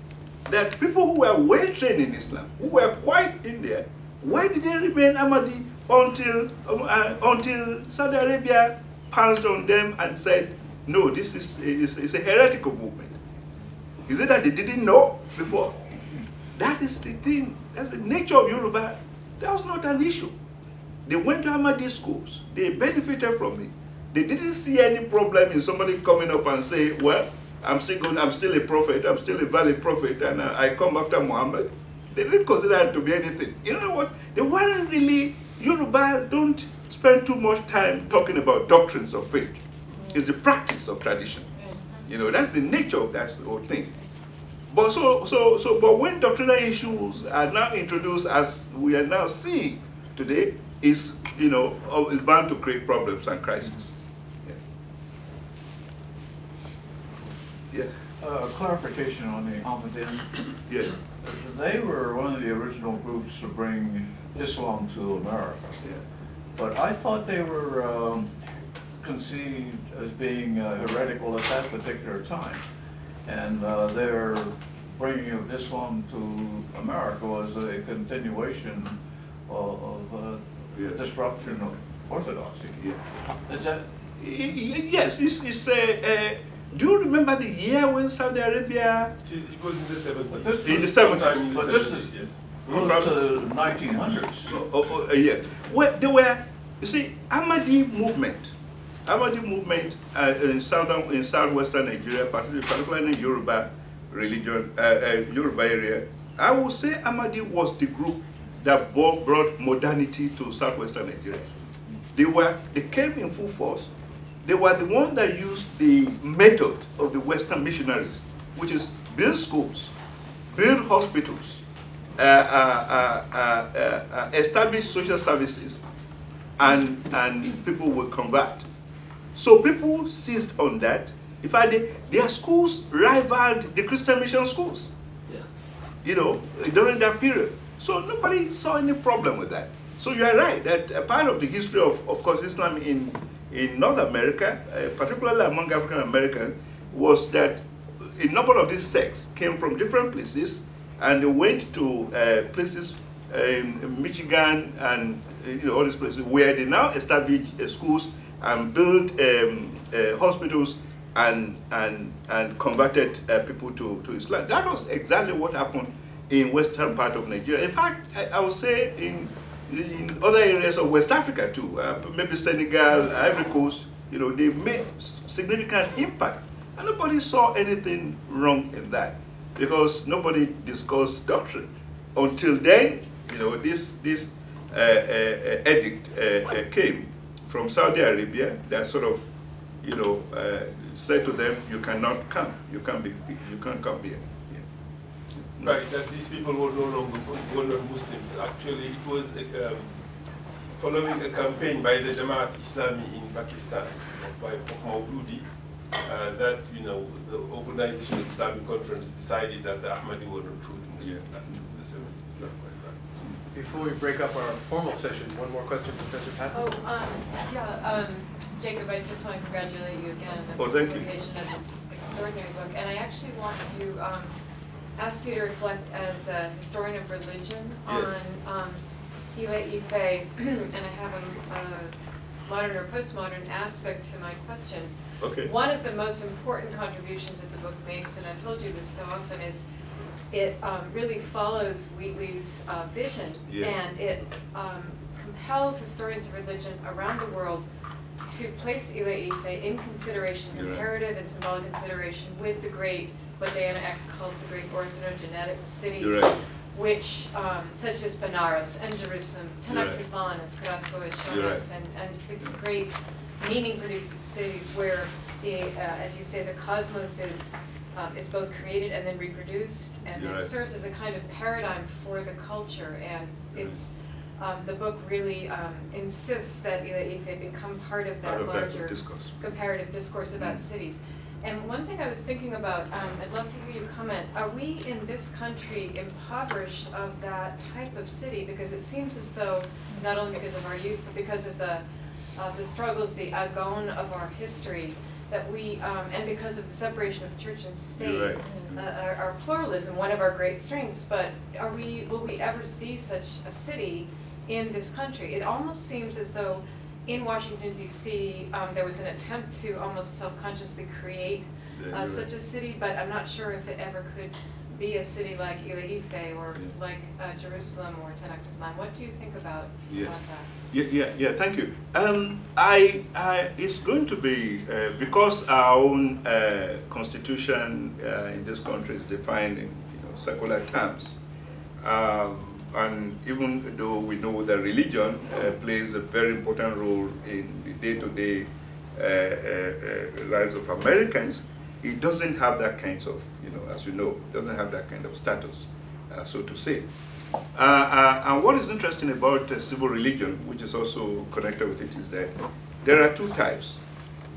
that people who were well trained in Islam, who were quite in there, why did they remain Ahmadi until, um, uh, until Saudi Arabia pounced on them and said, no, this is, is, a heretical movement. Is it that they didn't know before? That is the thing. That's the nature of Yoruba that was not an issue. They went to Ahmadi schools. They benefited from it. They didn't see any problem in somebody coming up and say, well, I'm still going, I'm still a prophet, I'm still a valid prophet, and uh, I come after Muhammad. They didn't consider it to be anything. You know what? They weren't really, Yoruba don't spend too much time talking about doctrines of faith. It's the practice of tradition. You know, that's the nature of that whole thing. But so, so, so, but when doctrinal issues are now introduced as we are now seeing today, is you know, is bound to create problems and crises. Yeah. Yes. Uh, clarification on the Ahmadiyya. Yes. They were one of the original groups to bring Islam to America. Yeah. But I thought they were um, conceived as being uh, heretical at that particular time. And uh, their bringing of Islam to America was a continuation of, of uh, Yeah. disruption of orthodoxy. Yeah. Is that, Y- y- Yes, it's, it's uh, uh, do you remember the year when Saudi Arabia, it was in the seventies. this In the 70s. Sometime in the But this is- yes. close to nineteen hundreds? oh, oh, oh, uh, yes, well, they were, you see, Ahmadi movement, Ahmadi movement uh, in southern, in southwestern Nigeria, particularly, in Yoruba religion, uh, uh, Yoruba area, I would say Ahmadi was the group that brought, modernity to southwestern Nigeria. They were, they came in full force. They were the one that used the method of the Western missionaries, which is build schools, build hospitals, uh, uh, uh, uh, uh, uh, establish social services, and, and people will convert. So people seized on that. In fact, they, their schools rivaled the Christian mission schools, yeah. you know, during that period. So nobody saw any problem with that. So you are right that a part of the history of, of course, Islam in, in North America, uh, particularly among African Americans, was that a number of these sects came from different places and they went to uh, places in Michigan and uh, you know, all these places where they now established uh, schools and built um, uh, hospitals and, and, and converted uh, people to, to Islam. That was exactly what happened in western part of Nigeria. In fact, I, I would say in, in other areas of West Africa too, uh, maybe Senegal, Ivory Coast, you know, they made significant impact. And nobody saw anything wrong in that because nobody discussed doctrine. Until then, you know, this, this uh, uh, edict uh, uh, came from Saudi Arabia that sort of, you know, uh, said to them, you cannot come, you can't be, you can't come here. Yeah. Right, that these people were no longer were not Muslims. Actually, it was um, following a campaign by the Jamaat Islami in Pakistan by of Maududi uh, that you know the Organization of Islamic Conference decided that the Ahmadi were not truly Muslim. That is the 70s. Right, right. Before we break up our formal session, one more question, Professor Patton? Oh, um, yeah, um, Jacob, I just want to congratulate you again on the Oh, publication of this extraordinary book. And I actually want to, um, ask you to reflect as a historian of religion Yes. on, um, Ile Ife, and I have a, a modern or postmodern aspect to my question. Okay. One of the most important contributions that the book makes, and I've told you this so often, is it um, really follows Wheatley's uh, vision, Yeah. and it um, compels historians of religion around the world to place Ile Ife in consideration, You're right. comparative and symbolic consideration with the great, what Diana Eck calls the great orthogenetic cities, right. which, um, such as Benares and Jerusalem, You're right. Tenochtitlan, as Carrasco has shown us, and, and the great meaning-producing cities where the, uh, as you say, the cosmos is, um, is both created and then reproduced, and You're right. serves as a kind of paradigm for the culture, and it's, um, the book really, um, insists that Ile Ife become part of Part that of that larger discourse. comparative discourse about Mm. cities. And one thing I was thinking about, um, I'd love to hear you comment, are we in this country impoverished of that type of city? Because it seems as though, not only because of our youth, but because of the, uh, the struggles, the agon of our history, that we, um, and because of the separation of church and state, You're right. uh, our, our pluralism, one of our great strengths, but are we, will we ever see such a city in this country? It almost seems as though in Washington DC, um, there was an attempt to almost self-consciously create uh, you're such right. a city, but I'm not sure if it ever could be a city like Ile Ife or Yeah. like uh, Jerusalem or Tenochtitlan. What do you think about, Yes. about that? Yeah, yeah, yeah, thank you. Um, I, I, it's going to be, uh, because our own uh, constitution uh, in this country is defined in you know, secular terms, um, and even though we know that religion uh, plays a very important role in the day-to-day uh, uh, uh, lives of Americans, it doesn't have that kind of, you know, as you know, doesn't have that kind of status, so to say. Uh, uh, and what is interesting about uh, civil religion, which is also connected with it, is that there are two types.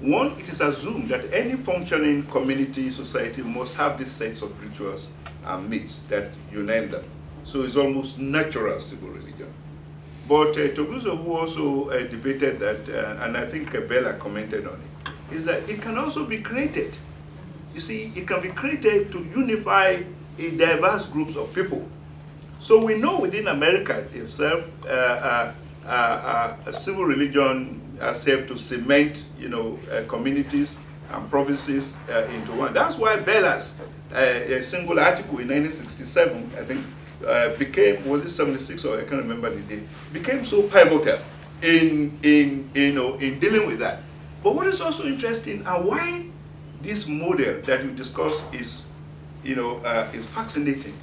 One, it is assumed that any functioning community, society must have this sense of rituals and myths that unite them. So it's almost natural civil religion. But uh, Toguzo, who also uh, debated that, uh, and I think uh, Bellah commented on it, is that it can also be created. You see, it can be created to unify a diverse groups of people. So we know within America itself, uh, uh, uh, uh civil religion has helped to cement, you know, uh, communities and provinces into one. That's why Bellah's a single article in 1967, I think, became, was it 76 or I can't remember the date, became so pivotal in, in, you know, in dealing with that. But what is also interesting and why this model that we discuss is, you know, uh, is fascinating,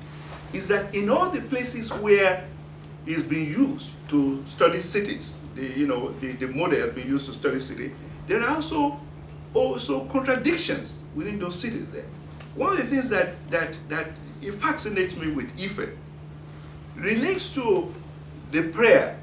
is that in all the places where it's been used to study cities, the, you know, the, the model has been used to study city, there are also, also contradictions within those cities there. One of the things that, that, that fascinates me with Ife relates to the prayer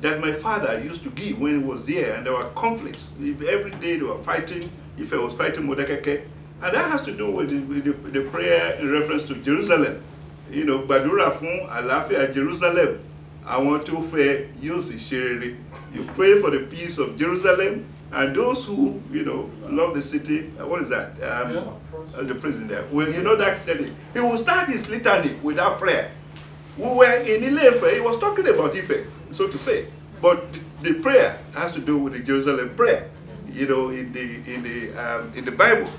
that my father used to give when he was there and there were conflicts. Every day they were fighting, Ife was fighting Modekeke. And that has to do with the, with the, the prayer in reference to Jerusalem. You know, gbàdúrà fún àlàáfíà Jerusalem. Àwọn tó fẹ́ yóò sì ṣe rere. You pray for the peace of Jerusalem and those who, you know, love the city. Uh, what is that? Um, yeah. As the president there. Well, you know that, that he will start his litany without prayer. We were in Ile-Ife, he was talking about Ife, so to say. But the, the prayer has to do with the Jerusalem prayer you know, in the, in the, um, in the Bible.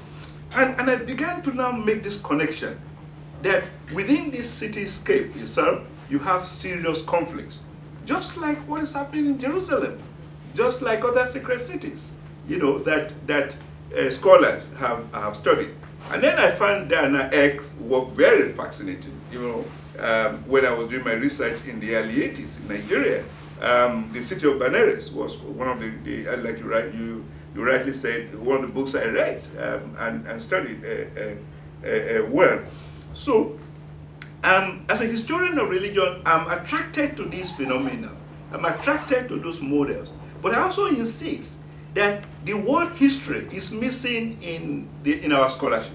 And, and I began to now make this connection that within this cityscape itself, you have serious conflicts, just like what is happening in Jerusalem, just like other secret cities, you know, that, that uh, scholars have, have studied. And then I found Diana Eck's work very fascinating, you know, um, when I was doing my research in the early 80s in Nigeria. Um, the city of Benares was one of the, the I'd like to write you you rightly said, one of the books I read um, and, and, studied uh, uh, uh, well. So, um, as a historian of religion, I'm attracted to these phenomena. I'm attracted to those models. But I also insist that the word history is missing in, the, in our scholarship.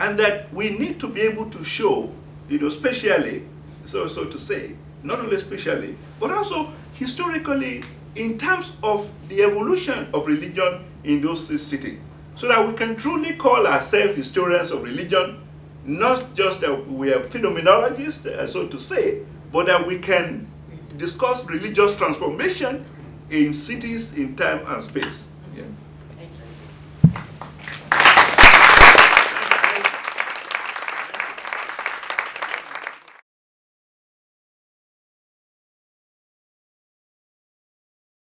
And that we need to be able to show, you know, spatially, so, so to say, not only spatially, but also historically in terms of the evolution of religion in those cities, so that we can truly call ourselves historians of religion, not just that we are phenomenologists, uh, so to say, but that we can discuss religious transformation in cities, in time and space.